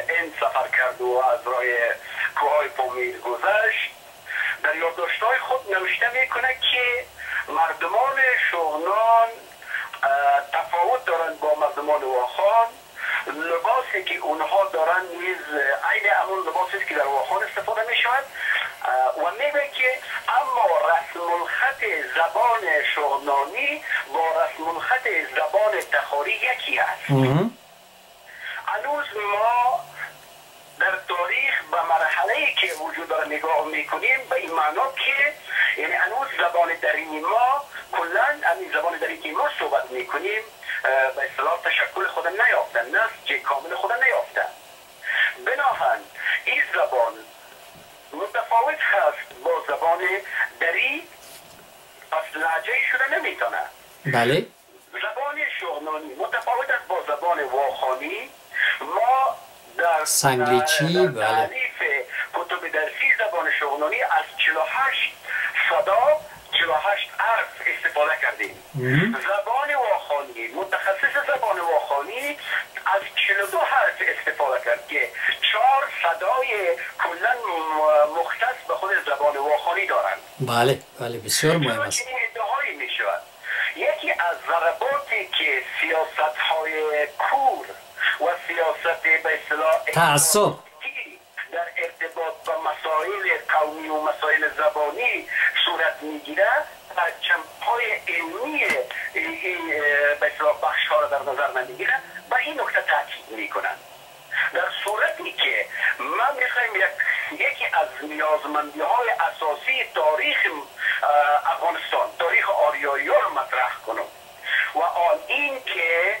این سفر کرد و از رای کوهای پامیر گذشت. در یادداشت‌های خود نوشته می‌کنه که مردمان شغنان تفاوت دارند با مردمان واخان. لباسی که اونها دارن نیز عین همون لباسی که در واخان استفاده می شود و میگه که اما رسم الخط زبان شغنانی با رسم الخط زبان تخاری یکی هست هنوز ما در تاریخ به مرحله که وجود داره نگاه می‌کنیم به این معنا که یعنی هنوز زبان درینی ما کلا همین زبان درینی که ما صحبت می‌کنیم. به اصطلاح تشکل خود نیافتن نسج کامل خود نیافتن. بناهن این زبان متفاوت هست. با زبان دری پس لحجه شده نمی‌تونه. بله. زبان شغنانی. متفاوت است با زبان واخانی. ما در سنگلیچی بله. کتب درسی زبان شغنانی از 48 صدا 48 حرف استفاده کردیم. زبان واخانی. متخصص زبان واخانی از 42 حرف استفاده کرد که چهار صدای کلا مختص به خود زبان واخانی دارند. بله بله بسیار مهم است. ادعایی می شود یکی از ضرباتی که سیاست های کور و سیاست به اصطلاح تعصب. در ارتباط با مسائل قومی و مسائل زبانی صورت می‌گیره و های علمی به اصطلاح بخش ها را در نظر نمی‌گیره و این نکته تاکید می‌کنن در صورتی که ما می‌خوایم یک یکی از نیازمندی های اساسی تاریخ افغانستان تاریخ آریایی ها مطرح کنم. و آن این که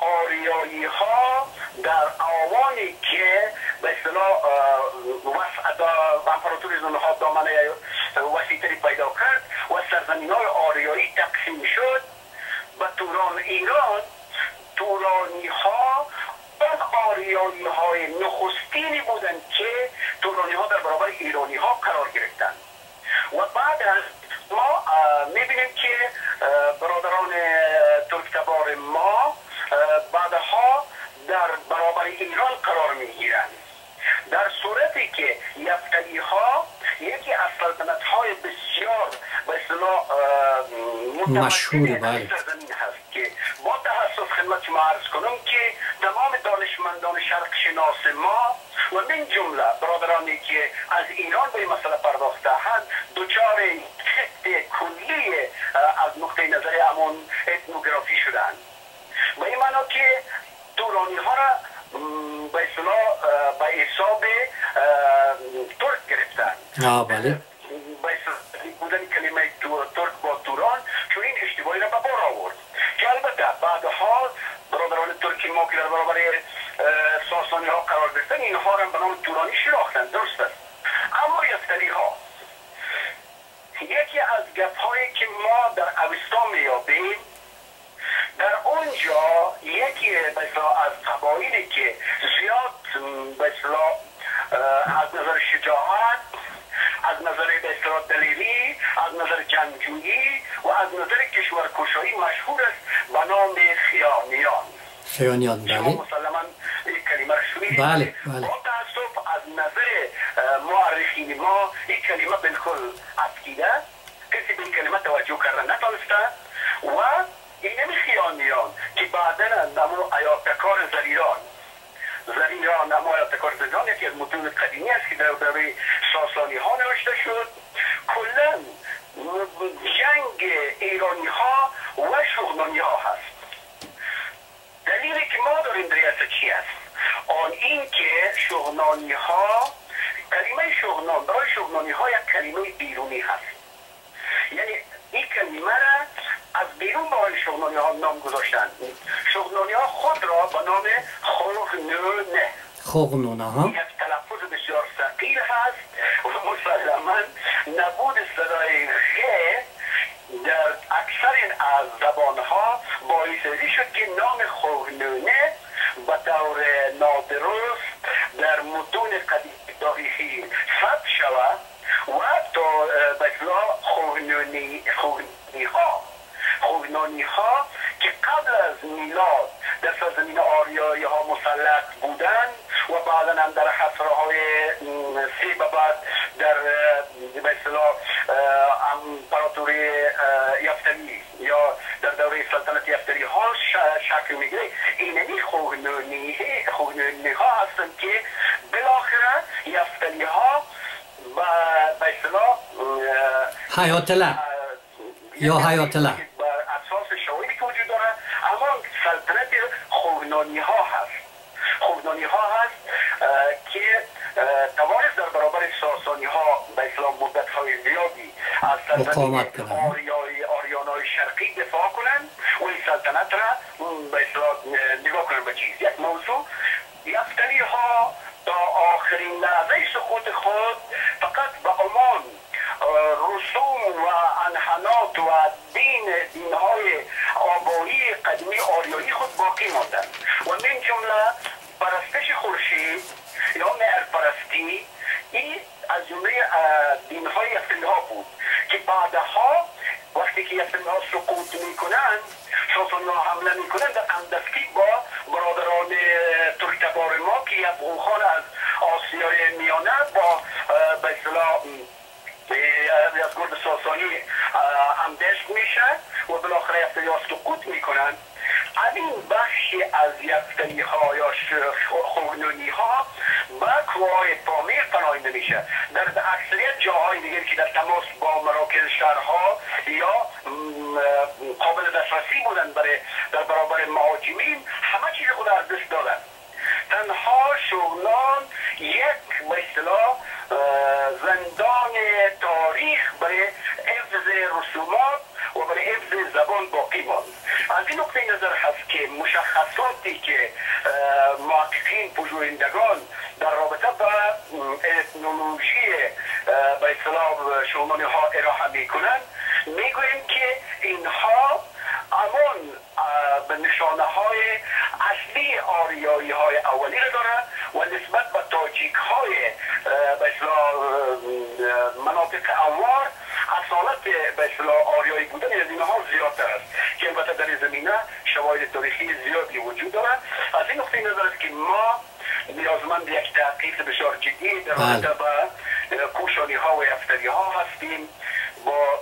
آریایی ها در آوانی که به اصطلاح امپراتوریزم ها دامنه وسیعتری پیدا کرد و سرزمین های آریایی تقسیم شد و توران ایران تورانی ها اون آریایی های نخستینی بودند که تورانی ها در برابر ایرانی ها قرار گرفتند و بعد از ما می‌بینیم که برادران ترک تبار ما بعدها در برابر ایران قرار می‌گیرند در صورتی که یفتلی ها یکی از سلطنت های بسیار به اصطلاح مشهور بله. هست که با تحسف خدمت شما عرض کنم که تمام دانشمندان شرق شناس ما و من جمله برادرانی که از ایران به مسئله پرداختهاند دچار خط کلی از نقطه نظر همون اتنوگرافی شدند و این معنا که دورانی ها را به اصطلاح به حساب ترک گرفتن آه بله بودن کلمه ترک با توران چون این اشتباهی را به بار آورد که البته بعدها برادران ترکی ما که در برابر ساسانی ها قرار گرفتن اینها را به نام تورانی شناختن درست است اما یفتلی ها یکی از گپ هایی که ما در اوستا میابیم در اونجا یکی از قبایلی که زیاد به از نظر شجاعت از نظر به دلیلی از نظر جنگجویی و از نظر کشورکشایی مشهور است به نام خیانیان خیانیان بله مسلما این کلمه رو بله بله با تاسف از نظر معرخین ما این کلمه بالکل افکیده کسی به این کلمه توجه کرده نتانسته و این خیانیان که بعدا نمو ایاتکار زریران زریران نمو ایاتکار زریران یکی از متون قدیمی است که در دوره ساسانی ها نوشته شد کلا جنگ ایرانی ها و شغنانی ها هست دلیلی که ما داریم در چی است آن این که شغنانی ها کلمه شغنان برای شغنانی ها یک کلمه بیرونی هست یعنی این کلمه را از بیرون به شغنانی ها نام گذاشتن شغنانی ها خود را به نام خوغنونه خوغنونه ها یک تلفظ بسیار سقیل هست و مسلما نبود صدای غ در اکثر از زبان ها باعث شد که نام خوغنونه به طور نادرست در متون قدیم تاریخی ثبت شود و تا به اصلاح خوگنونی ها خوگنونی ها که قبل از میلاد در سرزمین آریایی ها مسلط بودند و بعدا هم در حفره های سی بعد در به اصطلاح امپراتوری یفتلی یا در دوره سلطنت یفتلی ها شکل می‌گیره. اینمی خوگنونی ها هستند که بالاخره یفتلی ها به اصطلاح حیات یا حیات اساس شواهدی که وجود داره اما سلطنت خوگنانی ها هست. خوگنانی ها هست که توانست در برابر ساسانی ها به اسلام مدت های از سلطنت آریان های شرقی دفاع کنند. و این سلطنت را به نگاه کنند به چیز. یک موضوع یفتری ها تا آخرین لحظه سقوط خود فقط به عمان رسوم و انحنات و دین دینهای آبایی قدیمی آریایی خود باقی ماندند. و من جمله پرستش خورشید یا مهر پرستی این از جمله دینهای یفتلی ها بود که بعدها وقتی که یفتلی ها سقوط می‌کنند ها حمله می‌کنند در با برادران ترکتبار ما که یبغوخان از آسیای میانه با به اصطلاح از گرد ساسانی همدست میشه و بالاخره یفتلی ها سقوط می‌کنند این بخشی از یفتلی ها یا خوگنونی ها به کوهای پامیر پناهنده میشه در اکثریت جاهای دیگر که در تماس با مراکز شهرها یا قابل دسترسی بودن برای در برابر مهاجمین همه چیز خود از دست دادن. تنها شغلان یک به اصطلاح زندان تاریخ برای حفظ رسومات و برای حفظ زبان باقی ماند. از این نقطه نظر هست که مشخصاتی که محققین پژوهندگان در رابطه با اتنولوژی به اصطلاح شمانی ها ارائه می‌کنند می‌گوییم که اینها امان به نشانه های اصلی آریایی های اولی را دارد و نسبت به تاجیک های به مناطق انوار اصالت به اصطلاح آریایی بودن از اینها زیادتر است. که البته در این زمینه شواهد تاریخی زیادی وجود دارد. از این نقطه نظر است که ما نیازمند یک تحقیق بسیار جدی در بله. رابطه به کوشانی ها و افتری ها هستیم. با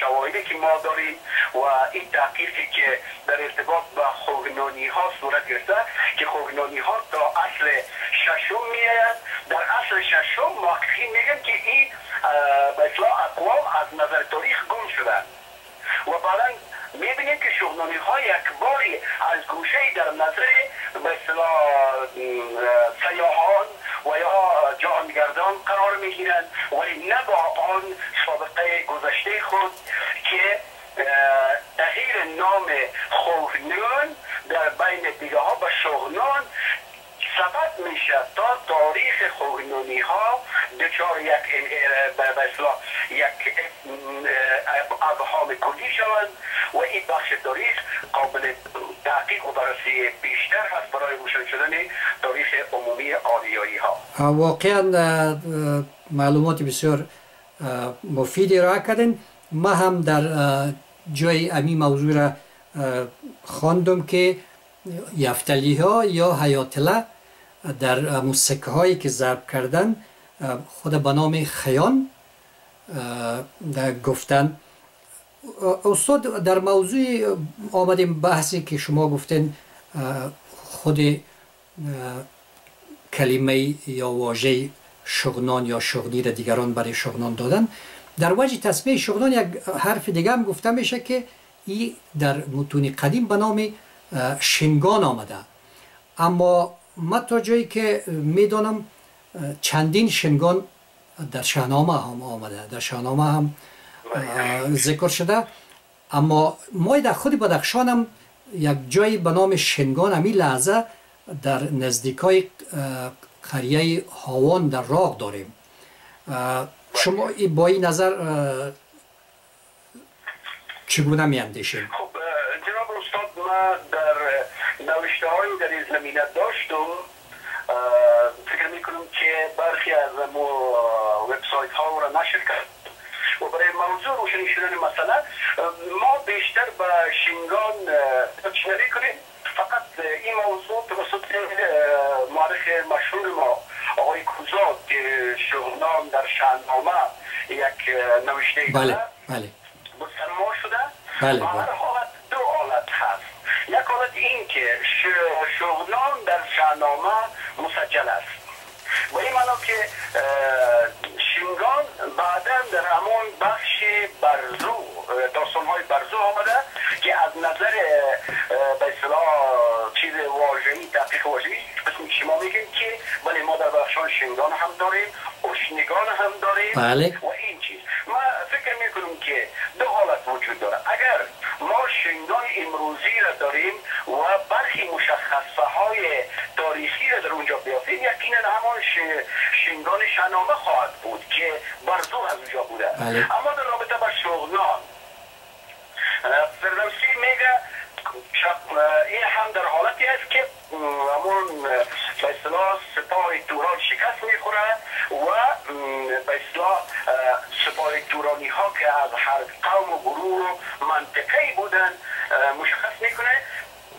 شواهدی که ما داریم و این تحقیقی که در ارتباط با خوگنانی ها صورت گرفته که خوگنانی ها تا اصل ششم میآید در اصل ششم محققین میگن که این به اقوام از نظر تاریخ گم شدن. و بعدا می‌بینیم که شغنانی های اکباری از گوشه در نظر به سیاهان و یا جهانگردان قرار می‌گیرند ولی نه با آن سابقه گذشته خود که تغییر نام خوفنون در بین دیگه ها به شغنان سبب میشه. تا تاریخ خوگنونی ها دچار یک یک ابهام کلی شوند و این بخش تاریخ قابل تحقیق و بررسی بیشتر هست برای روشن شدن تاریخ عمومی آریایی ها واقعا معلومات بسیار مفیدی را کردن ما هم در جای امی موضوع را خواندم که یفتلی ها یا حیاتله در موسیقی هایی که ضرب کردن خود به نام خیان گفتن. استاد در موضوع آمدیم بحثی که شما گفتین خود کلمه یا واژه شغنان یا شغنی را دیگران برای شغنان دادن. در وجه تصمیه شغنان یک حرف دیگه هم گفته میشه که این در متون قدیم به نام شنگان آمده. اما ما تا جایی که می‌دانم چندین شنگان در شهنامه هم آمده در شهنامه هم ذکر شده. اما ما در خود بدخشان هم یک جایی به نام شنگان همی لحظه در نزدیکای قریه هاوان در راق داریم. شما با این نظر چگونه می اندیشیم خب جناب استاد ما در این زمینه داشتم فکر می‌کنم که برخی از وبسایت ها را نشر کرد. و برای موضوع روشنی شدن مثلا ما بیشتر به شنگان تشنری کنیم. فقط این موضوع توسط معرخ مشهور ما آقای کوزاد که شغلان در شهنامه یک نوشته بله بله. مسلمان شده. بله, بله. حالت دو حالت هست یک حالت این که شغلان در شهنامه مسجل است و این معنا که شنگان بعدا در همون بخش برزو داستان های برزو آمده که از نظر به اصطلاح چیز واژه‌ای دقیق واژه‌ای قسم شما میگیم که ولی ما در بخشان شنگان هم داریم اشنگان هم داریم بله. و فکر می‌کنم که دو حالت وجود داره اگر ما شنگان امروزی را داریم و برخی مشخصه های تاریخی را در اونجا بیافیم یقینا همان شنگان شنامه خواهد بود که برزو از اونجا بوده بله. اما در رابطه با شغلان فردوسی میگه این هم در حالتی است که همون به اصطلاح سپاه توران شکست می‌خوره و به اصطلاح سپاه تورانی ها که از هر قوم و گروه و منطقه بودن مشخص می‌کنه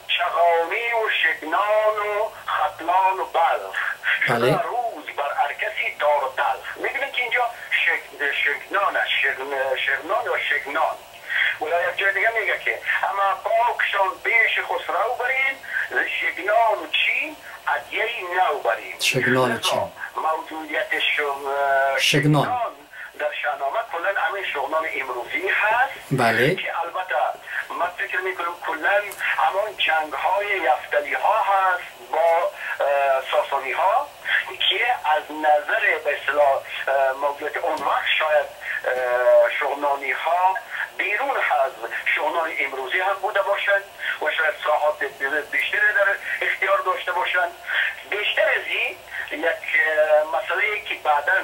چغانی و شگنان و خطلان و بلخ. بله. روز بر ارکسی دار و تلخ. می‌بینید که اینجا شگنان است. شگنان یا شگنان ولی یک جای دیگه میگه که اما پاکشان پیش خسرو برین. شگنان و چین شگنان چین موجودیت شگنان در شهنامه کلا همین شغنان امروزی هست. بله. که البته من فکر می‌کنم کلا همان جنگ های یفتلی ها هست با ساسانی ها که از نظر به اصطلاح موجودیت اون وقت شاید شغنانی ها بیرون از شغنان امروزی هم بوده باشند و شاید ساعات بیشتری در اختیار داشته باشند. بیشتر از این یک مسئله که بعدا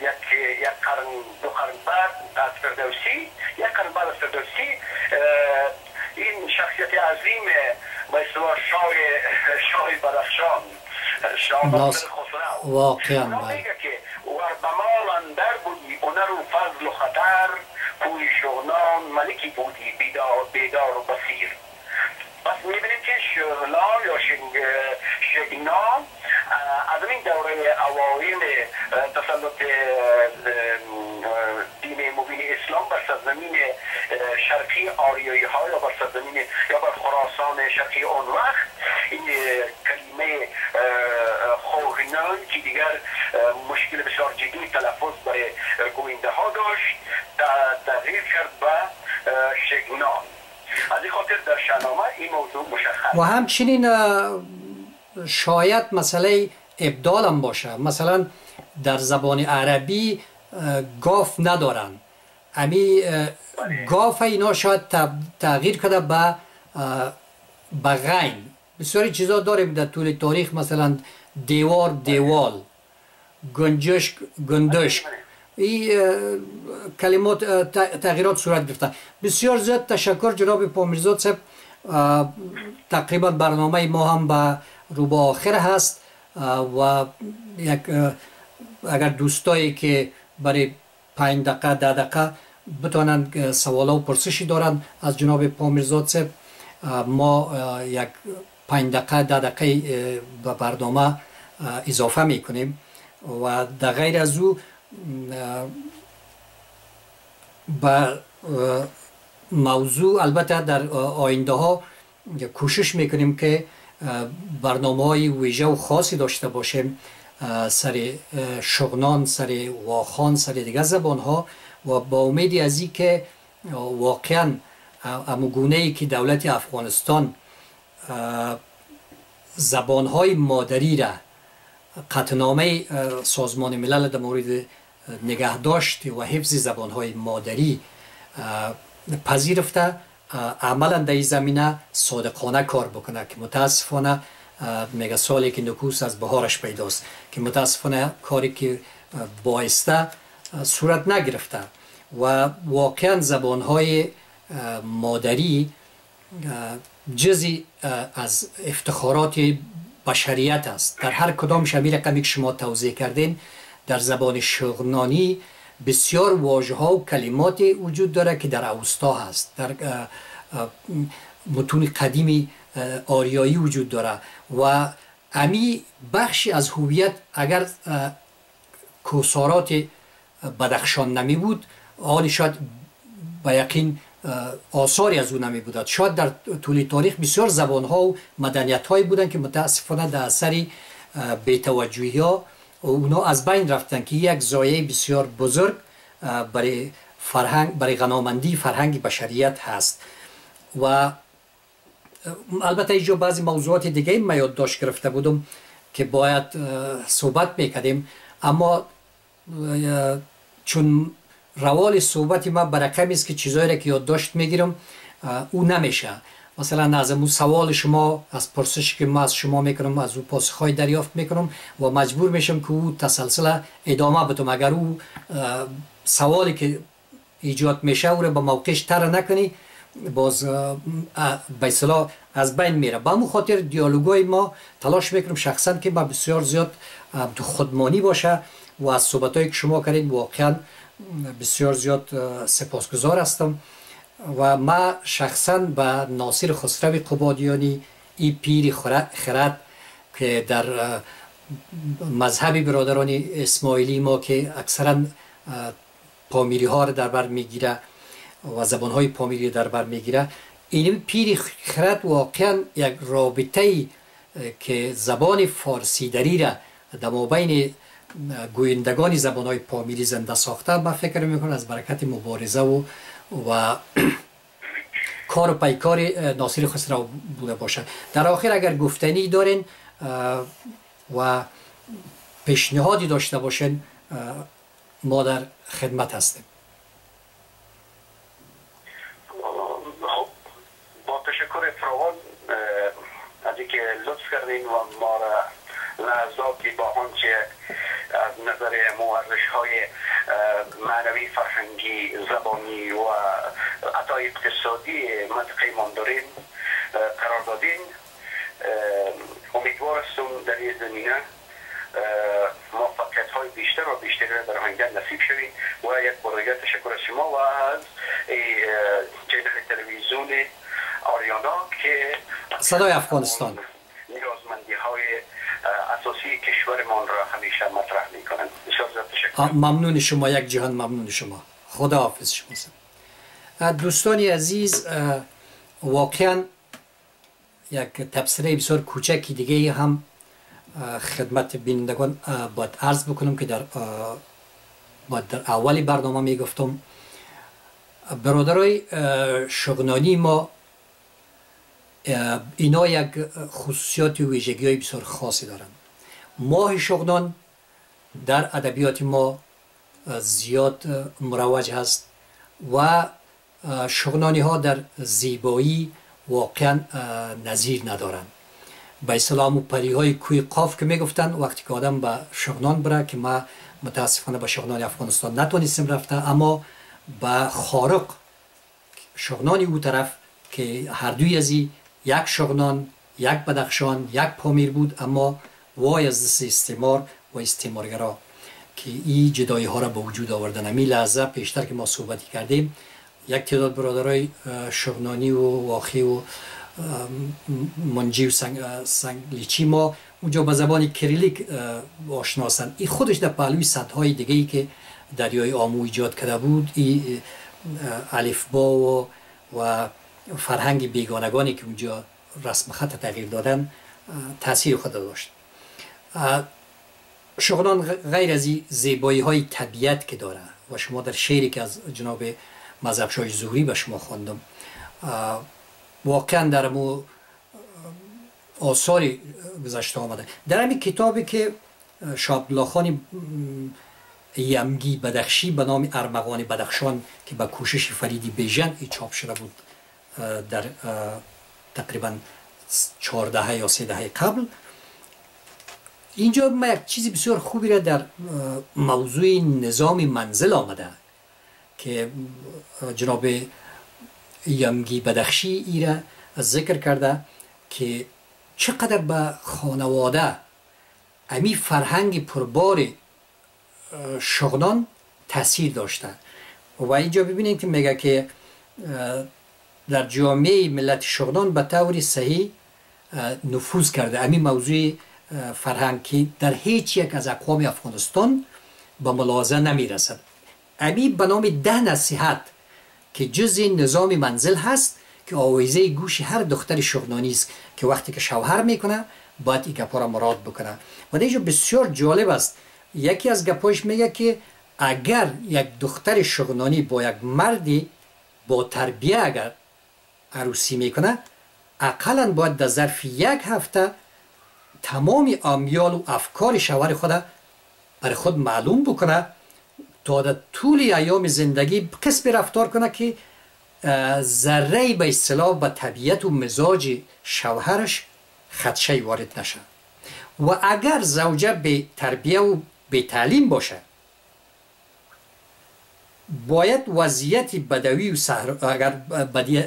یک یک قرن دو قرن بعد از فردوسی یک قرن بعد از فردوسی این شخصیت عظیم به اصطلاح شاه شاه بدخشان شاه واقعا میگه که ور بمال اندر بودی هنر و فضل و خطر پوی شغنان ملکی بودی بیدار, بیدار و بسیر پس می‌بینیم که شغلان یا شنگ شگنان از این دوره اوایل تسلط دین مبین اسلام بر سرزمین شرقی آریایی ها یا بر سرزمین یا بر خراسان شرقی اون وقت این کلمه خوغنان که دیگر مشکل بسیار جدی تلفظ برای گوینده ها داشت تغییر کرد به شگنان از این خاطر در شنامه این موضوع مشخص و همچنین شاید مسئله ابدال هم باشه. مثلا در زبان عربی گاف ندارن. امی گاف اینا شاید تغییر کرده به به غین. بسیاری چیزا داریم در طول تاریخ مثلا دیوار دیوال گنجشک گندشک. این کلمات تغییرات صورت گرفته. بسیار زیاد تشکر جناب پامیرزاد صاحب. تقریبا برنامه ما هم به رو آخر هست و یک اگر دوستایی که برای پنج دقیقه ده دقیقه بتونن سوالا و پرسشی دارن از جناب پامیرزاد صاحب ما یک پنج دقیقه ده دقیقه به برنامه اضافه می‌کنیم. و در غیر از او به موضوع البته در آینده ها کوشش می‌کنیم که برنامه های ویژه و خاصی داشته باشیم. سر شغنان سر واخان سر دیگه زبان ها و با امیدی از این که واقعا اموگونه ای که دولت افغانستان زبان های مادری را قطنامه سازمان ملل در مورد نگهداشت و حفظ زبان های مادری پذیرفته عملا در این زمینه صادقانه کار بکنه که متاسفانه میگه سالی که نکوس از بهارش پیداست که متاسفانه کاری که بایسته صورت نگرفته و واقعا زبان های مادری جزی از افتخارات بشریت است. در هر کدام شبیه رقمی که شما توضیح کردین در زبان شغنانی بسیار واژه ها و کلمات وجود داره که در اوستا هست در متون قدیمی آریایی وجود داره. و امی بخشی از هویت اگر کوسارات بدخشان نمی بود حال شاید به یقین آثاری از او نمی بودد. شاید در طول تاریخ بسیار زبان ها و مدنیت هایی بودن که متاسفانه در اثر بیتوجهی ها اونا از بین رفتن که یک زایه بسیار بزرگ برای فرهنگ برای غنامندی فرهنگ بشریت هست. و البته اینجا بعضی موضوعات دیگه ما یادداشت گرفته بودم که باید صحبت می‌کردیم. اما چون روال صحبت ما برقمی است که چیزایی که یادداشت می‌گیرم او نمیشه. مثلا از اون سوال شما از پرسش که ما از شما می‌کنم از او پاسخهای دریافت می‌کنم و مجبور میشم که او تسلسل ادامه بدم. اگر او سوالی که ایجاد میشه او رو به موقعش تر نکنی باز به از بین میره. با همون خاطر دیالوگای ما تلاش می‌کنم شخصا که با بسیار زیاد خودمانی باشه و از صحبت که شما کردید واقعا بسیار زیاد سپاسگزار هستم. و ما شخصا به ناصر خسرو قبادیانی ای پیر خرد که در مذهب برادران اسماعیلی ما که اکثرا پامیری ها را در بر می‌گیره و زبان های پامیری در بر می‌گیره این پیر خرد واقعا یک رابطه که زبان فارسی را در بین گویندگان زبان های پامیری زنده ساخته. من فکر می‌کنم از برکت مبارزه و و [CLEARS THROAT] کار و پیکار ناصر خسرو بوده باشه. در آخر اگر گفتنی دارین و پیشنهادی داشته باشین ما در خدمت هستیم. با تشکر فراوان از اینکه لطف کردین و ما را لحظاتی با آنچه از نظر مورش های معنوی فرهنگی زبانی و عطا اقتصادی منطقه ماندارین قرار دادین. امیدوار هستم در این زمینه موفقیت های بیشتر و بیشتر در آینده نصیب شوید. و یک بار تشکر از شما و از چینل تلویزیون آریانا که صدای افغانستان. کشورمان را همیشه مطرح می‌کنند بسیار تشکر. ممنون شما یک جهان ممنون شما. خدا حافظ شما دوستانی عزیز واقعا یک تبصره بسیار کوچکی دیگه هم خدمت بینندگان باید عرض بکنم که در باید در اولی برنامه می گفتم برادرای شغنانی ما اینا یک خصوصیات و ویژگی های بسیار خاصی دارند ماه شغنان در ادبیات ما زیاد مروج هست و شغنانی ها در زیبایی واقعا نظیر ندارند به اسلام و پری های کوی قاف که می‌گفتن وقتی که آدم به شغنان بره که ما متاسفانه به شغنان افغانستان نتونستیم رفته اما به خارق شغنانی او طرف که هر دوی ازی یک شغنان یک بدخشان یک پامیر بود اما وای از دست استعمار و استعمارگرا که این جدایی ها را به وجود آوردن. امی لحظه پیشتر که ما صحبتی کردیم یک تعداد برادرای شغنانی و واخی و منجی و سنگ, سنگلیچی ما اونجا به زبان کریلیک آشناسن. این خودش در پهلوی صدهای دیگه ای که دریای آمو ایجاد کرده بود این الفبا و, و فرهنگ بیگانگانی که اونجا رسم خط تغییر دادن تاثیر خود داشت. شغلان غیر از زیبایی های طبیعت که داره و شما در شعری که از جناب مذهب شای زوری به شما خواندم واقعا در مو آثاری گذشته آمده. در همین کتابی که شابلاخان یمگی بدخشی به نام ارمغان بدخشان که به کوشش فریدی بیژن چاپ شده بود در تقریبا چهارده یا سه دهه قبل اینجا ما یک چیزی بسیار خوبی را در موضوع نظام منزل آمده که جناب یمگی بدخشی ای را ذکر کرده که چقدر به خانواده امی فرهنگ پربار شغنان تاثیر داشته. و اینجا ببینید که میگه که در جامعه ملت شغنان به طور صحیح نفوذ کرده. امی موضوع فرهنگ که در هیچ یک از اقوام افغانستان به ملاحظه نمی رسد امی به نام ده نصیحت که جز نظام منزل هست که آویزه گوش هر دختر شغنانی است که وقتی که شوهر می‌کنه باید این گپا را مراد بکنه. و اینجا بسیار جالب است. یکی از گپاش میگه که اگر یک دختر شغنانی با یک مردی با تربیه اگر عروسی می‌کنه اقلا باید در ظرف یک هفته تمام امیال و افکار شوهر خود برای خود معلوم بکنه تا در طول ایام زندگی کسب رفتار کنه که ذره به اصطلاح به طبیعت و مزاج شوهرش خدشه وارد نشه. و اگر زوجه به تربیه و به تعلیم باشه باید وضعیت بدوی و اگر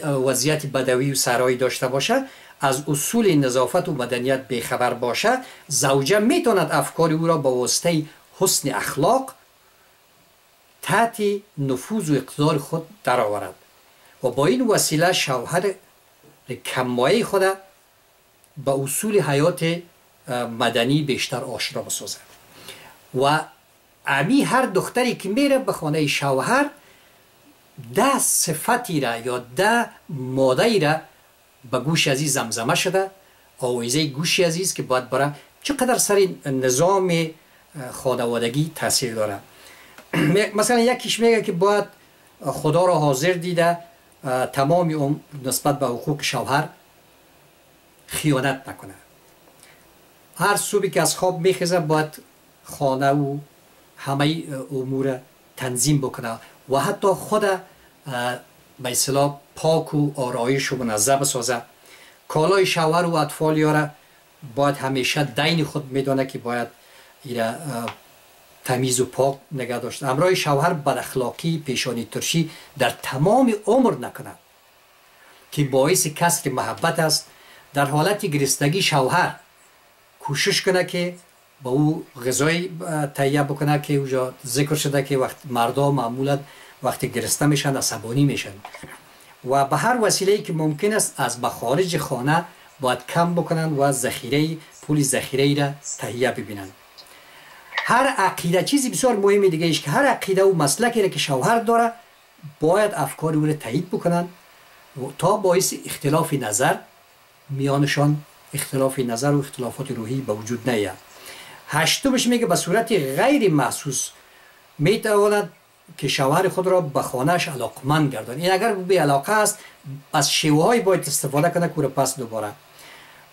وضعیت بدوی و سرایی داشته باشه از اصول نظافت و مدنیت بخبر باشه زوجه می‌توند افکار او را با واسطه حسن اخلاق تحت نفوذ و اقتدار خود درآورد و با این وسیله شوهر کمایی خود به اصول حیات مدنی بیشتر آشنا بسازد. و امی هر دختری که میره به خانه شوهر ده صفتی را یا ده ماده را به گوش عزیز زمزمه شده. آویزه گوش عزیز که باید برای چقدر سر نظام خانوادگی تاثیر داره. [CLEARS THROAT] مثلا یکیش میگه که باید خدا را حاضر دیده تمام اون نسبت به حقوق شوهر خیانت نکنه. هر صبحی که از خواب میخیزه باید خانه و همه امور تنظیم بکنه و حتی خود به اصطلاح پاک و آرایش و منظم بسازه کالای شوهر و اطفال یاره باید همیشه دین خود میدانه که باید ایره تمیز و پاک نگه داشت امرای شوهر بد اخلاقی پیشانی ترشی در تمام عمر نکند. که باعث کسر محبت است. در حالت گرستگی شوهر کوشش کنه که با او غذای تهیه بکنه که اوجا ذکر شده که وقت مردا معمولا وقتی گرسته میشن عصبانی میشن. و به هر وسیله که ممکن است از بخارج خانه باید کم بکنن و ذخیره پول ذخیره را تهیه ببینن. هر عقیده چیزی بسیار مهمی دیگه ایش که هر عقیده و مسلکی را که شوهر داره باید افکار او را تایید بکنن تا باعث اختلاف نظر میانشان اختلاف نظر و اختلافات روحی به وجود نیاد. هشتمش میگه به صورت غیر محسوس می‌تواند که شوهر خود را به خانهش علاقمند گردان این اگر به علاقه است از شیوه های باید استفاده کنه که پس دوباره.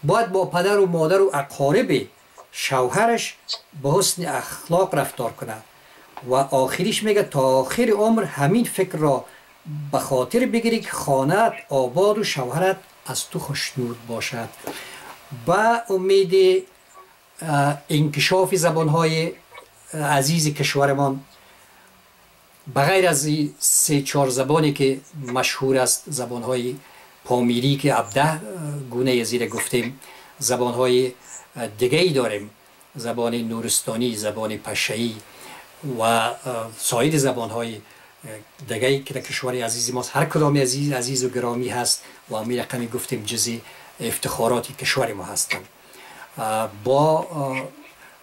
باید با پدر و مادر و اقارب شوهرش به حسن اخلاق رفتار کنه. و آخریش میگه تا آخر عمر همین فکر را به خاطر بگیری که خانت آباد و شوهرت از تو خوشنود باشد. با امید انکشاف زبانهای عزیز کشورمان بغیر از سه چهار زبانی که مشهور است زبانهای پامیری که ابده گونه زیر گفتیم زبانهای دیگه ای داریم زبان نورستانی زبان پشهی و سایر زبانهای دیگه که در کشور عزیز ماست. هر کدام عزیز عزیز و گرامی هست و امی رقمی گفتیم جزی افتخارات کشور ما هستند با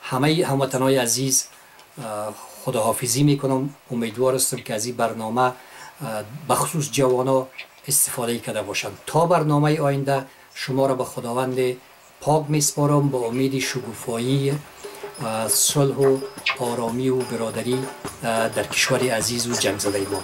همه هموطنهای عزیز خداحافظی می‌کنم. امیدوار هستم که از این برنامه بخصوص جوانا استفاده کرده باشند تا برنامه آینده شما را به خداوند پاک میسپارم. با امید شگوفایی صلح و آرامی و برادری در کشور عزیز و جنگ زده ما.